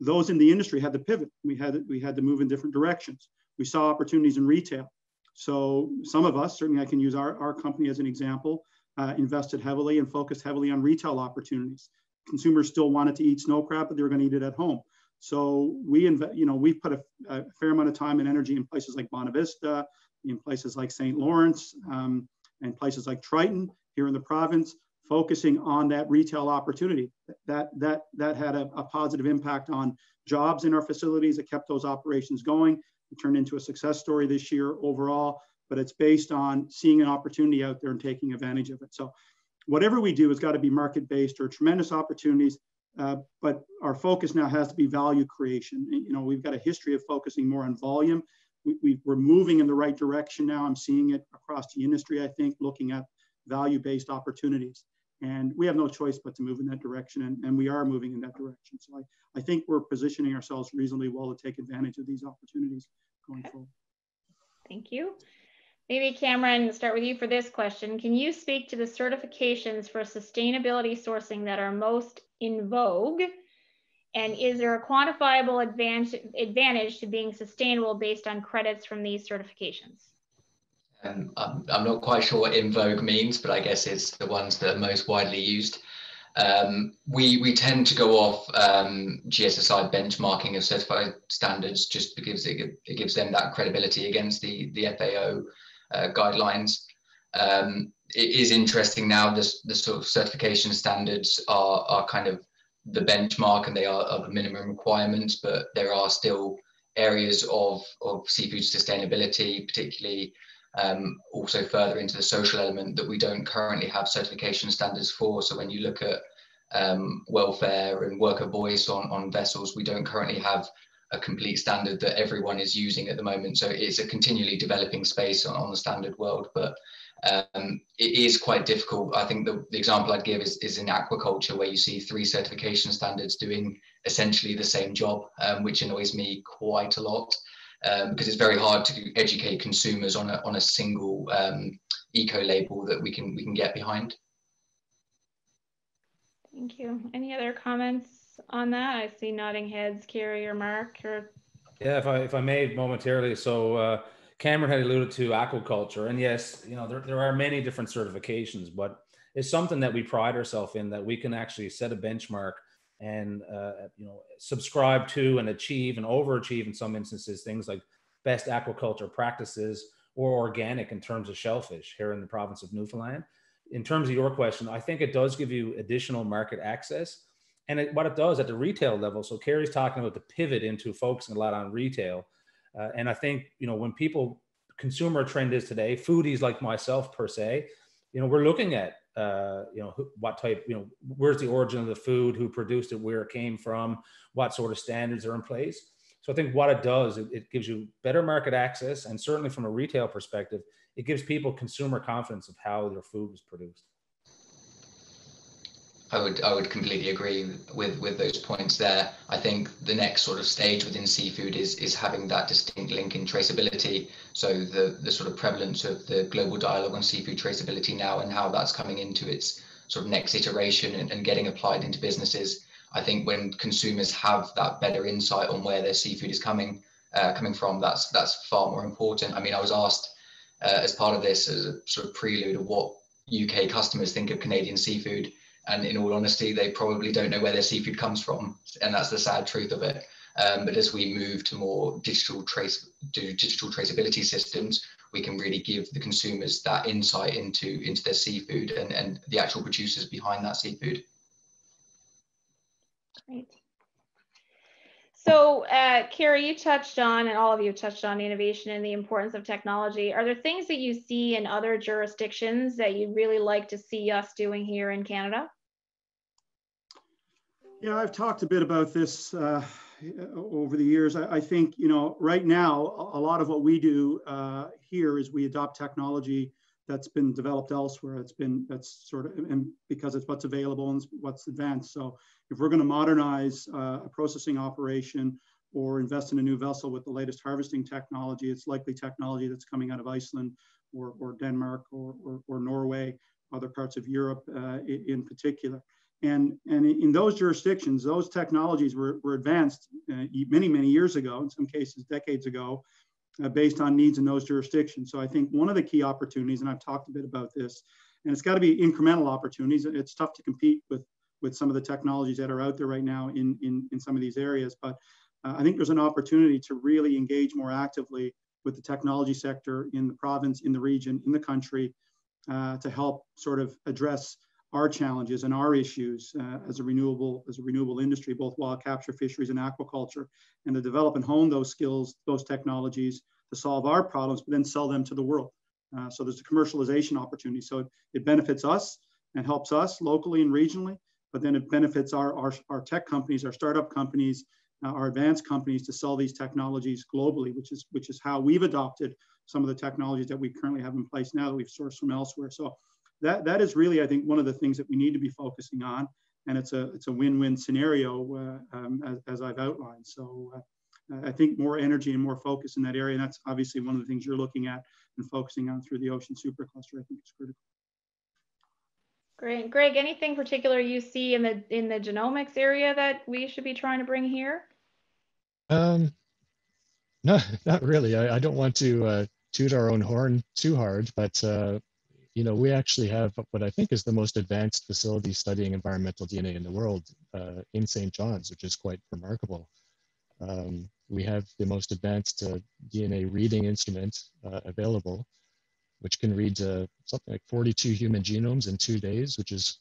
Speaker 10: Those in the industry had to pivot. We had we had to move in different directions. We saw opportunities in retail. So some of us, certainly I can use our, our company as an example, uh, invested heavily and focused heavily on retail opportunities. Consumers still wanted to eat snow crab, but they were going to eat it at home. So we invest, you know, we've put a, a, fair amount of time and energy in places like Bonavista, in places like St. Lawrence, um, and places like Triton here in the province, focusing on that retail opportunity. That that that had a, a positive impact on jobs in our facilities. It kept those operations going. It turned into a success story this year overall, but it's based on seeing an opportunity out there and taking advantage of it. So whatever we do has got to be market based. or tremendous opportunities, uh, but our focus now has to be value creation. You know, we've got a history of focusing more on volume. We, we, we're moving in the right direction now. I'm seeing it across the industry, I think, looking at value based opportunities. And we have no choice but to move in that direction, and, and we are moving in that direction. So I, I think we're positioning ourselves reasonably well to take advantage of these opportunities going okay. forward.
Speaker 7: Thank you. Maybe Cameron, start with you for this question. Can you speak to the certifications for sustainability sourcing that are most in vogue? And is there a quantifiable advantage, advantage to being sustainable based on credits from these certifications?
Speaker 9: Um, I'm, I'm not quite sure what in vogue means, but I guess it's the ones that are most widely used. Um, we, we tend to go off um, GSSI benchmarking of certified standards just because it, it gives them that credibility against the, the FAO uh, guidelines. Um, it is interesting now, this, the sort of certification standards are, are kind of the benchmark and they are, are the minimum requirements, but there are still areas of, of seafood sustainability, particularly um, also further into the social element that we don't currently have certification standards for. So when you look at um, welfare and worker voice on, on vessels, we don't currently have a complete standard that everyone is using at the moment. So it's a continually developing space on, on the standard world, but um, it is quite difficult. I think the, the example I'd give is, is in aquaculture, where you see three certification standards doing essentially the same job, um, which annoys me quite a lot um, because it's very hard to educate consumers on a, on a single um, eco label that we can we can get behind.
Speaker 7: Thank you. Any other comments on that? I see nodding heads, Carey or Mark. Or...
Speaker 11: Yeah, if I if I may momentarily. So uh, Cameron had alluded to aquaculture, and yes, you know there there are many different certifications, but it's something that we pride ourselves in that we can actually set a benchmark and uh, you know subscribe to and achieve and overachieve in some instances things like best aquaculture practices or organic in terms of shellfish here in the province of Newfoundland. In terms of your question, I think it does give you additional market access. And it, what it does at the retail level, so Carey's talking about the pivot into focusing a lot on retail. Uh, and I think, you know, when people, consumer trend is today, foodies like myself per se, you know, we're looking at uh, you know, what type, you know, where's the origin of the food, who produced it, where it came from, what sort of standards are in place. So I think what it does, it, it gives you better market access, and certainly from a retail perspective, it gives people consumer confidence of how their food was produced.
Speaker 9: I would I would completely agree with with those points there. I think the next sort of stage within seafood is is having that distinct link in traceability. So the the sort of prevalence of the global dialogue on seafood traceability now and how that's coming into its sort of next iteration and, and getting applied into businesses. I think when consumers have that better insight on where their seafood is coming uh, coming from, that's that's far more important. I mean, I was asked uh, as part of this as a sort of prelude of what UK customers think of Canadian seafood and in all honesty, they probably don't know where their seafood comes from, and that's the sad truth of it. Um, but as we move to more digital trace digital traceability systems, we can really give the consumers that insight into into their seafood and, and the actual producers behind that seafood.
Speaker 7: Great. So, uh, Carey, you touched on, and all of you touched on innovation and the importance of technology. Are there things that you see in other jurisdictions that you'd really like to see us doing here in Canada?
Speaker 10: Yeah, I've talked a bit about this uh, over the years. I, I, think, you know, right now, a lot of what we do uh, here is we adopt technology that's been developed elsewhere. It's been, that's sort of, and because it's what's available and what's advanced. So if we're going to modernize uh, a processing operation or invest in a new vessel with the latest harvesting technology, it's likely technology that's coming out of Iceland or, or Denmark or, or, or Norway, other parts of Europe uh, in particular. And, and in those jurisdictions, those technologies were, were advanced uh, many, many years ago, in some cases decades ago, uh, based on needs in those jurisdictions. So I think one of the key opportunities, and I've talked a bit about this, and it's got to be incremental opportunities. It's tough to compete with with some of the technologies that are out there right now in, in, in some of these areas. But uh, I think there's an opportunity to really engage more actively with the technology sector in the province, in the region, in the country, uh, to help sort of address our challenges and our issues uh, as a renewable as a renewable industry, both wild capture fisheries and aquaculture, and to develop and hone those skills, those technologies to solve our problems, but then sell them to the world. Uh, so there's a commercialization opportunity. So it, it benefits us and helps us locally and regionally, but then it benefits our, our, our tech companies, our startup companies, uh, our advanced companies to sell these technologies globally, which is, which is how we've adopted some of the technologies that we currently have in place now that we've sourced from elsewhere. So that, that is really, I think, one of the things that we need to be focusing on. And it's a, it's a win-win scenario uh, um, as, as, I've outlined. So uh, I think more energy and more focus in that area. And that's obviously one of the things you're looking at and focusing on through the Ocean Supercluster, I think is critical.
Speaker 7: Great. Greg, anything particular you see in the in the genomics area that we should be trying to bring here?
Speaker 8: Um, no, (laughs) not really. I, I don't want to uh, toot our own horn too hard, but uh, you know, we actually have what I think is the most advanced facility studying environmental DNA in the world uh, in St. John's, which is quite remarkable. Um, we have the most advanced uh, DNA reading instrument uh, available, which can read uh, something like 42 human genomes in two days, which is,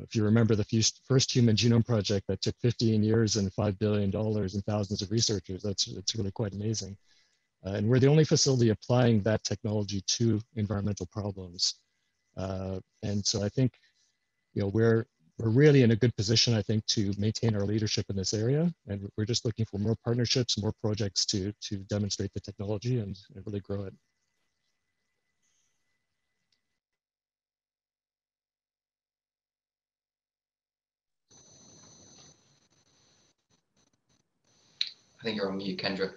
Speaker 8: if you remember the first human genome project that took 15 years and $5 billion and thousands of researchers, that's, that's really quite amazing. Uh, and we're the only facility applying that technology to environmental problems. Uh, and so I think, you know, we're, we're really in a good position, I think, to maintain our leadership in this area. And we're just looking for more partnerships, more projects to, to demonstrate the technology and, and really grow it.
Speaker 9: I think you're on mute, Kendra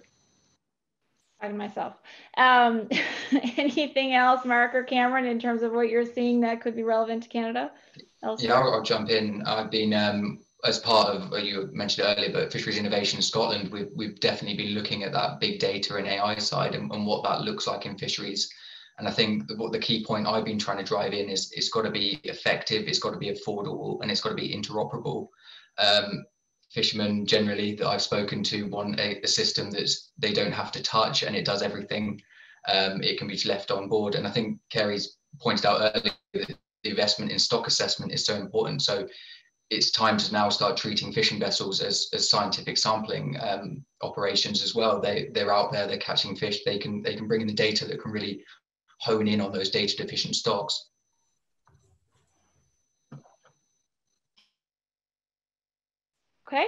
Speaker 7: talking myself. Um, (laughs) anything else, Mark or Cameron, in terms of what you're seeing that could be relevant to Canada?
Speaker 9: Yeah, I'll, I'll, jump in. I've been, um, as part of, you mentioned earlier, but Fisheries Innovation in Scotland, we've, we've definitely been looking at that big data and AI side and, and what that looks like in fisheries. And I think the, what the key point I've been trying to drive in is it's got to be effective, it's got to be affordable, and it's got to be interoperable. Um, fishermen generally that I've spoken to want a, a, system that they don't have to touch and it does everything. Um, it can be left on board. And I think Carey's pointed out earlier that the investment in stock assessment is so important. So it's time to now start treating fishing vessels as, as scientific sampling um, operations as well. They, they're out there, they're catching fish, they can, they can bring in the data that can really hone in on those data deficient stocks.
Speaker 7: Okay.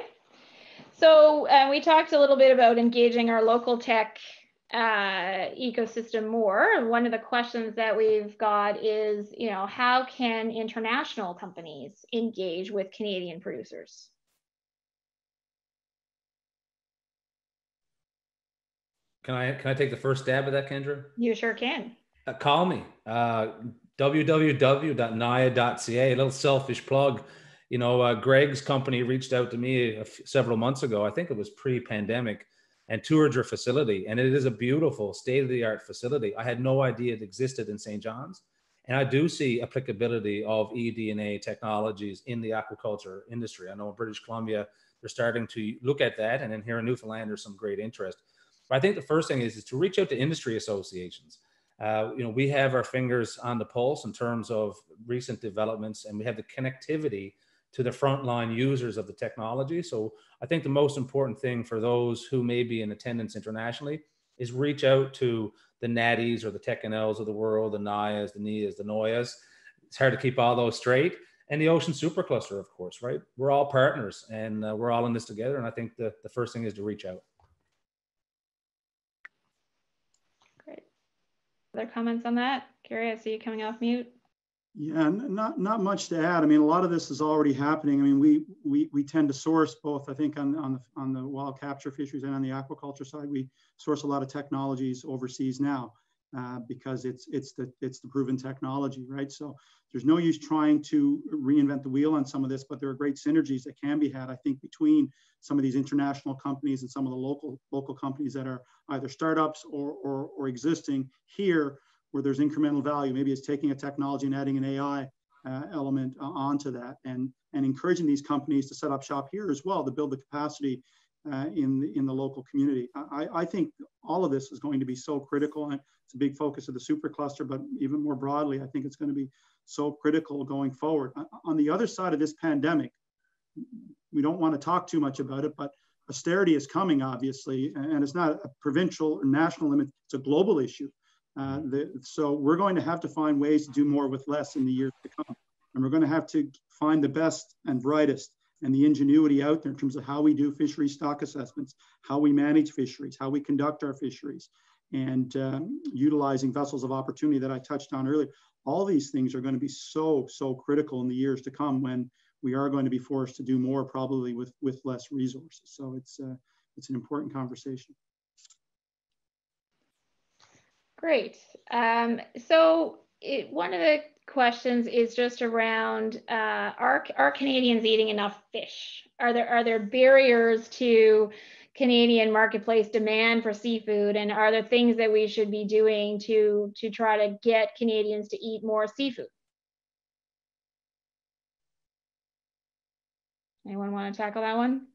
Speaker 7: So uh, we talked a little bit about engaging our local tech uh, ecosystem more. One of the questions that we've got is, you know, how can international companies engage with Canadian producers?
Speaker 11: Can I can I take the first stab at that, Kendra?
Speaker 7: You sure can.
Speaker 11: Uh, call me. Uh, www.naia.ca. A little selfish plug you know, uh, Greg's company reached out to me several months ago. I think it was pre-pandemic, and toured your facility, and it is a beautiful state-of-the-art facility. I had no idea it existed in St. John's, and I do see applicability of eDNA technologies in the aquaculture industry. I know in British Columbia they're starting to look at that, and then here in Newfoundland there's some great interest. But I think the first thing is, is to reach out to industry associations. Uh, you know, we have our fingers on the pulse in terms of recent developments, and we have the connectivity to the frontline users of the technology. So I think the most important thing for those who may be in attendance internationally is reach out to the Natties or the TechNLs of the world, the NIAs, the NIAs, the Noyas. It's hard to keep all those straight. And the Ocean Supercluster, of course, right? We're all partners and uh, we're all in this together. And I think the, the first thing is to reach out.
Speaker 7: Great. Other comments on that? Carey, I see you coming off mute.
Speaker 10: Yeah, not not much to add. I mean, a lot of this is already happening. I mean, we we we tend to source both. I think on on the on the wild capture fisheries and on the aquaculture side, we source a lot of technologies overseas now uh, because it's it's the it's the proven technology, right? So there's no use trying to reinvent the wheel on some of this, but there are great synergies that can be had. I think between some of these international companies and some of the local local companies that are either startups or or, or existing here where there's incremental value. Maybe it's taking a technology and adding an AI uh, element uh, onto that and, and encouraging these companies to set up shop here as well to build the capacity uh, in, the, in the local community. I, I think all of this is going to be so critical and it's a big focus of the supercluster, but even more broadly, I think it's going to be so critical going forward. On the other side of this pandemic, we don't want to talk too much about it, but austerity is coming, obviously, and it's not a provincial or national limit, it's a global issue. Uh, the, so we're going to have to find ways to do more with less in the years to come. And we're going to have to find the best and brightest and the ingenuity out there in terms of how we do fishery stock assessments, how we manage fisheries, how we conduct our fisheries, and um, utilizing vessels of opportunity that I touched on earlier. All these things are going to be so, so critical in the years to come when we are going to be forced to do more probably with, with less resources. So it's, uh, it's an important conversation.
Speaker 7: Great. Um, so it, one of the questions is just around uh, are, are Canadians eating enough fish? Are there, are there barriers to Canadian marketplace demand for seafood, and are there things that we should be doing to to try to get Canadians to eat more seafood? Anyone want to tackle that one?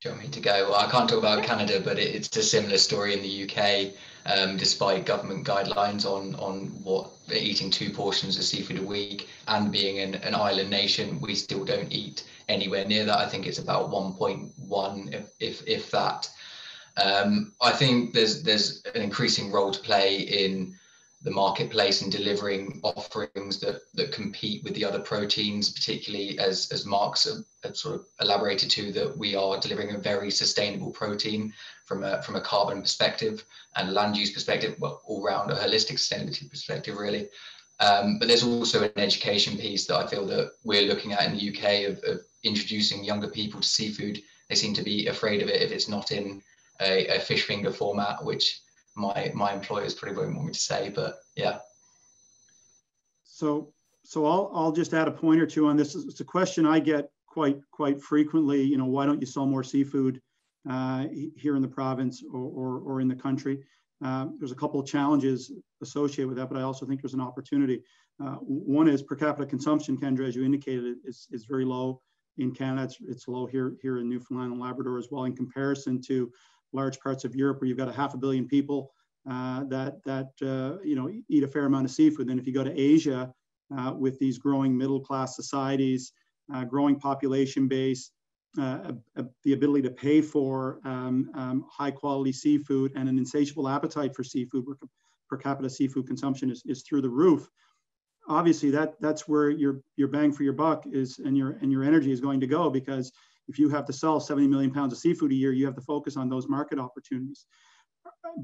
Speaker 9: Do you want me to go? Well, I can't talk about Canada, but it, it's a similar story in the UK. Um, despite government guidelines on on what eating two portions of seafood a week and being an, an island nation, we still don't eat anywhere near that. I think it's about 1.1, if, if if that. Um, I think there's there's an increasing role to play in the marketplace and delivering offerings that that compete with the other proteins, particularly as as Mark's sort of elaborated to that we are delivering a very sustainable protein from a from a carbon perspective and land use perspective, well, all round a holistic sustainability perspective, really. Um, but there's also an education piece that I feel that we're looking at in the UK of, of introducing younger people to seafood. They seem to be afraid of it if it's not in a, a fish finger format, which my my employers probably won't want me to say, but yeah.
Speaker 10: So so I'll I'll just add a point or two on this. It's a question I get quite quite frequently. You know, why don't you sell more seafood uh, here in the province or, or, or in the country? Uh, there's a couple of challenges associated with that, but I also think there's an opportunity. Uh, one is per capita consumption, Kendra, as you indicated, is, is very low in Canada. It's, it's low here, here in Newfoundland and Labrador as well in comparison to large parts of Europe where you've got a half a billion people uh, that that uh, you know eat a fair amount of seafood. Then if you go to Asia uh, with these growing middle class societies, uh, growing population base, uh, the ability to pay for um, um, high quality seafood and an insatiable appetite for seafood, per capita seafood consumption is, is through the roof. Obviously, that that's where your your bang for your buck is, and your and your energy is going to go because if you have to sell 70 million pounds of seafood a year, you have to focus on those market opportunities.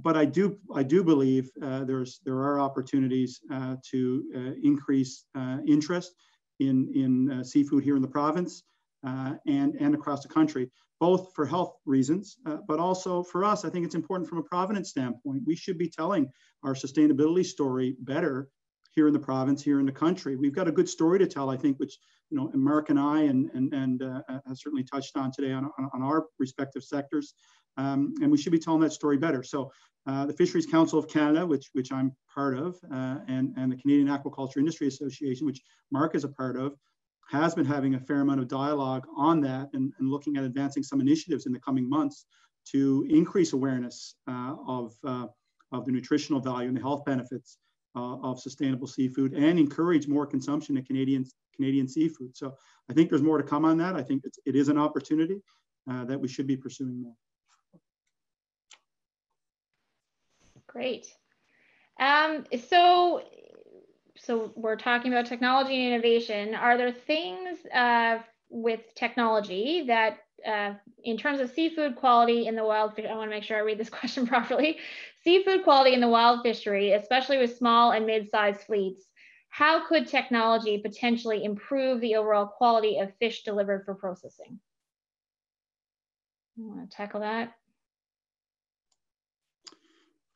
Speaker 10: But I do, I do believe uh, there's, there are opportunities uh, to uh, increase uh, interest in, in uh, seafood here in the province uh, and, and across the country, both for health reasons, but also for us, I think it's important from a provenance standpoint. We should be telling our sustainability story better here in the province, here in the country. We've got a good story to tell, I think, which you know, Mark and I and and and uh, has certainly touched on today on, on, on our respective sectors, um, and we should be telling that story better. So, uh, the Fisheries Council of Canada, which which I'm part of, uh, and and the Canadian Aquaculture Industry Association, which Mark is a part of, has been having a fair amount of dialogue on that and, and looking at advancing some initiatives in the coming months to increase awareness uh, of uh, of the nutritional value and the health benefits uh, of sustainable seafood and encourage more consumption of Canadian, Canadian seafood. So I think there's more to come on that. I think it's, it is an opportunity uh, that we should be pursuing more.
Speaker 7: Great. Um, so, so we're talking about technology and innovation. Are there things uh, with technology that uh, in terms of seafood quality in the wild fish, I want to make sure I read this (laughs) question properly. Seafood quality in the wild fishery, especially with small and mid-sized fleets, how could technology potentially improve the overall quality of fish delivered for processing? You want to tackle that?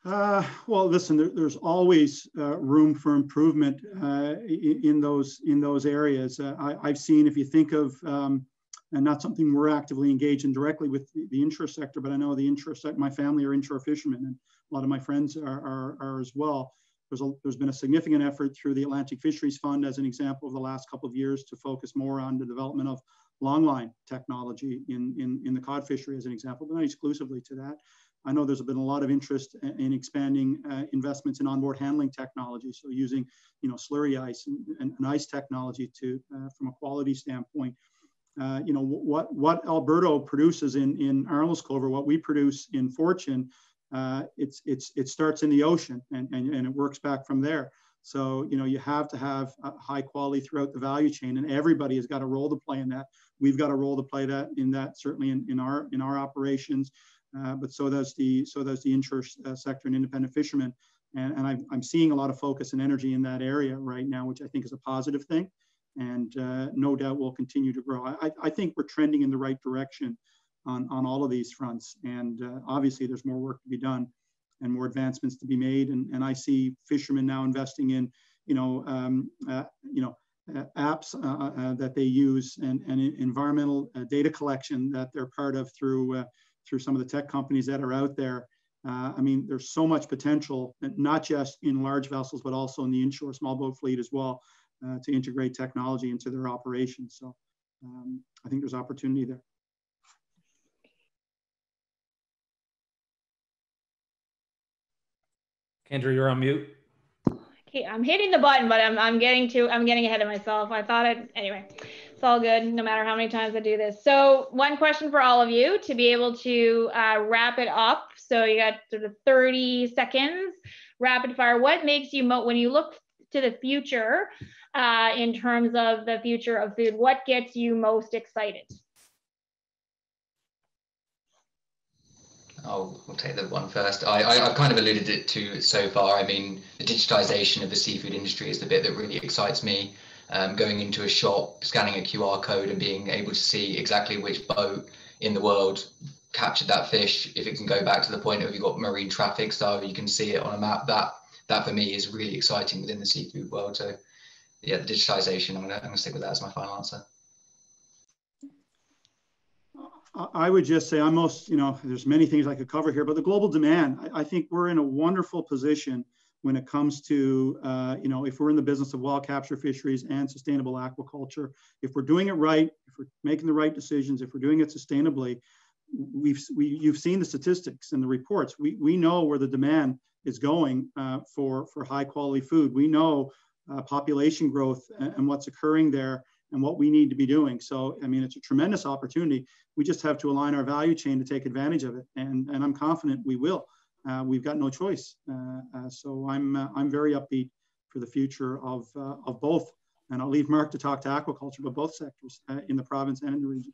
Speaker 10: Uh, well, listen, there, there's always uh, room for improvement uh, in, in, those in those areas. Uh, I, have seen, if you think of um, and not something we're actively engaged in directly with the, the sector, but I know the inshore sector, my family are inshore fishermen and a lot of my friends are, are, are as well. There's, a, there's been a significant effort through the Atlantic Fisheries Fund as an example of the last couple of years to focus more on the development of longline technology in, in, in the cod fishery as an example, but not exclusively to that. I know there's been a lot of interest in expanding uh, investments in onboard handling technology. So using, you know, slurry ice and, and, ice technology to, uh, from a quality standpoint, uh, you know, what, what Alberto produces in, in Arnold's Cove, what we produce in Fortune, uh, it's, it's, it starts in the ocean and, and, and it works back from there. So, you know, you have to have high quality throughout the value chain and everybody has got a role to play in that. We've got a role to play that in that certainly in, in our, in our operations, uh, but so does the, so does the inshore uh, sector and independent fishermen. And, and I'm, I'm seeing a lot of focus and energy in that area right now, which I think is a positive thing and uh, no doubt will continue to grow. I, I, think we're trending in the right direction on, on all of these fronts. And uh, obviously there's more work to be done and more advancements to be made. And, and I see fishermen now investing in, you know, um, uh, you know, uh, apps uh, uh, that they use and, and environmental uh, data collection that they're part of through, uh, through some of the tech companies that are out there. Uh, I mean, there's so much potential, not just in large vessels, but also in the inshore small boat fleet as well, to integrate technology into their operations. So um, I think there's opportunity there.
Speaker 11: Kendra, you're on mute.
Speaker 7: Okay, I'm hitting the button, but I'm, I'm getting to, I'm getting ahead of myself. I thought it, anyway, it's all good, no matter how many times I do this. So one question for all of you to be able to uh, wrap it up. So you got sort of 30 seconds, rapid fire. What makes you, mo when you look to the future uh, in terms of the future of food, what gets you most excited?
Speaker 9: I'll, I'll, take the one first. I, I, have kind of alluded it to so far. I mean, the digitization of the seafood industry is the bit that really excites me. Um, going into a shop, scanning a QR code, and being able to see exactly which boat in the world captured that fish. If it can go back to the point of you've got marine traffic, so you can see it on a map. That that for me is really exciting within the seafood world. So, yeah, the digitization. I'm gonna stick with that as my final answer.
Speaker 10: I would just say I'm most, you know, there's many things I could cover here, but the global demand, I, I think we're in a wonderful position when it comes to, uh, you know, if we're in the business of wild capture fisheries and sustainable aquaculture, if we're doing it right, if we're making the right decisions, if we're doing it sustainably, we've, we, you've seen the statistics and the reports. We, we know where the demand is going uh, for, for high quality food. We know uh, population growth and, and what's occurring there and what we need to be doing. So, I mean, it's a tremendous opportunity. We just have to align our value chain to take advantage of it. And, and I'm confident we will. Uh, we've got no choice. Uh, uh, so I'm, uh, I'm very upbeat for the future of, uh, of both. And I'll leave Mark to talk to aquaculture, but both sectors uh, in the province and in the region.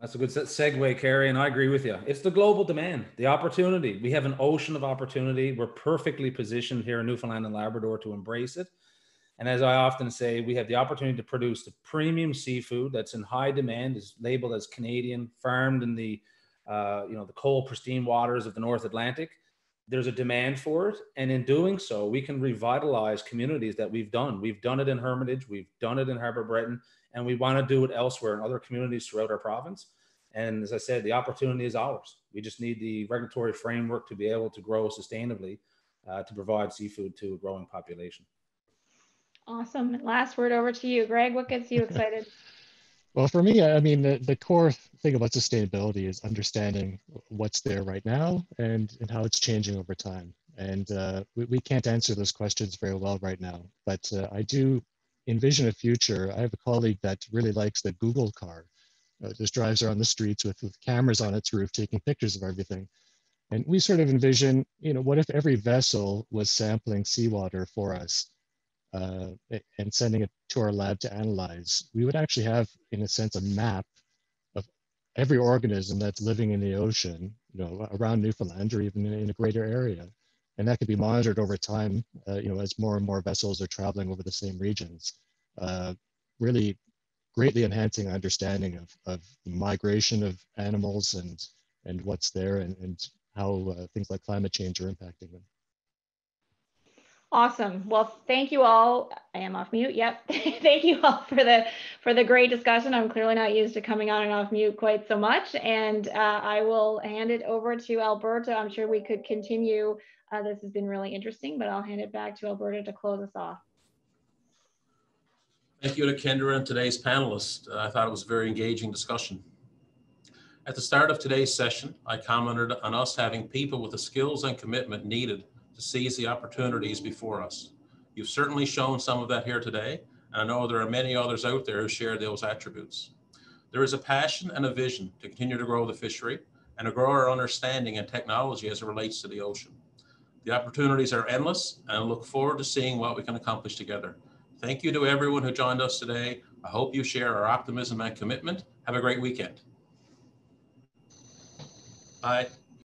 Speaker 11: That's a good segue, Carey, and I agree with you. It's the global demand, the opportunity. We have an ocean of opportunity. We're perfectly positioned here in Newfoundland and Labrador to embrace it. And as I often say, we have the opportunity to produce the premium seafood that's in high demand, is labeled as Canadian, farmed in the uh, you know the cold, pristine waters of the North Atlantic. There's a demand for it, and in doing so, we can revitalize communities that we've done. We've done it in Hermitage, we've done it in Harbour Breton, and we want to do it elsewhere in other communities throughout our province. And as I said, the opportunity is ours. We just need the regulatory framework to be able to grow sustainably uh, to provide seafood to a growing population.
Speaker 7: Awesome. Last word over to you, Greg. What gets you (laughs) excited?
Speaker 8: well, for me, I mean, the, the core thing about sustainability is understanding what's there right now and, and how it's changing over time. And uh, we, we can't answer those questions very well right now, but uh, I do envision a future. I have a colleague that really likes the Google car. Uh, just drives around the streets with, with cameras on its roof, taking pictures of everything. And we sort of envision, you know, what if every vessel was sampling seawater for us uh, and sending it to our lab to analyze, we would actually have, in a sense, a map of every organism that's living in the ocean, you know, around Newfoundland or even in a greater area. And that could be monitored over time, uh, you know, as more and more vessels are traveling over the same regions, uh, really greatly enhancing understanding of, of migration of animals and, and what's there and, and how uh, things like climate change are impacting them.
Speaker 7: Awesome. Well, thank you all. I am off mute. Yep. (laughs) thank you all for the for the great discussion. I'm clearly not used to coming on and off mute quite so much. And uh, I will hand it over to Alberto. I'm sure we could continue. Uh, this has been really interesting, but I'll hand it back to Alberto to close us off.
Speaker 1: Thank you to Kendra and today's panelists. Uh, I thought it was a very engaging discussion. At the start of today's session, I commented on us having people with the skills and commitment needed to seize the opportunities before us. You've certainly shown some of that here today, and I know there are many others out there who share those attributes. There is a passion and a vision to continue to grow the fishery and to grow our understanding and technology as it relates to the ocean. The opportunities are endless, and I look forward to seeing what we can accomplish together. Thank you to everyone who joined us today. I hope you share our optimism and commitment. Have a great weekend. Bye.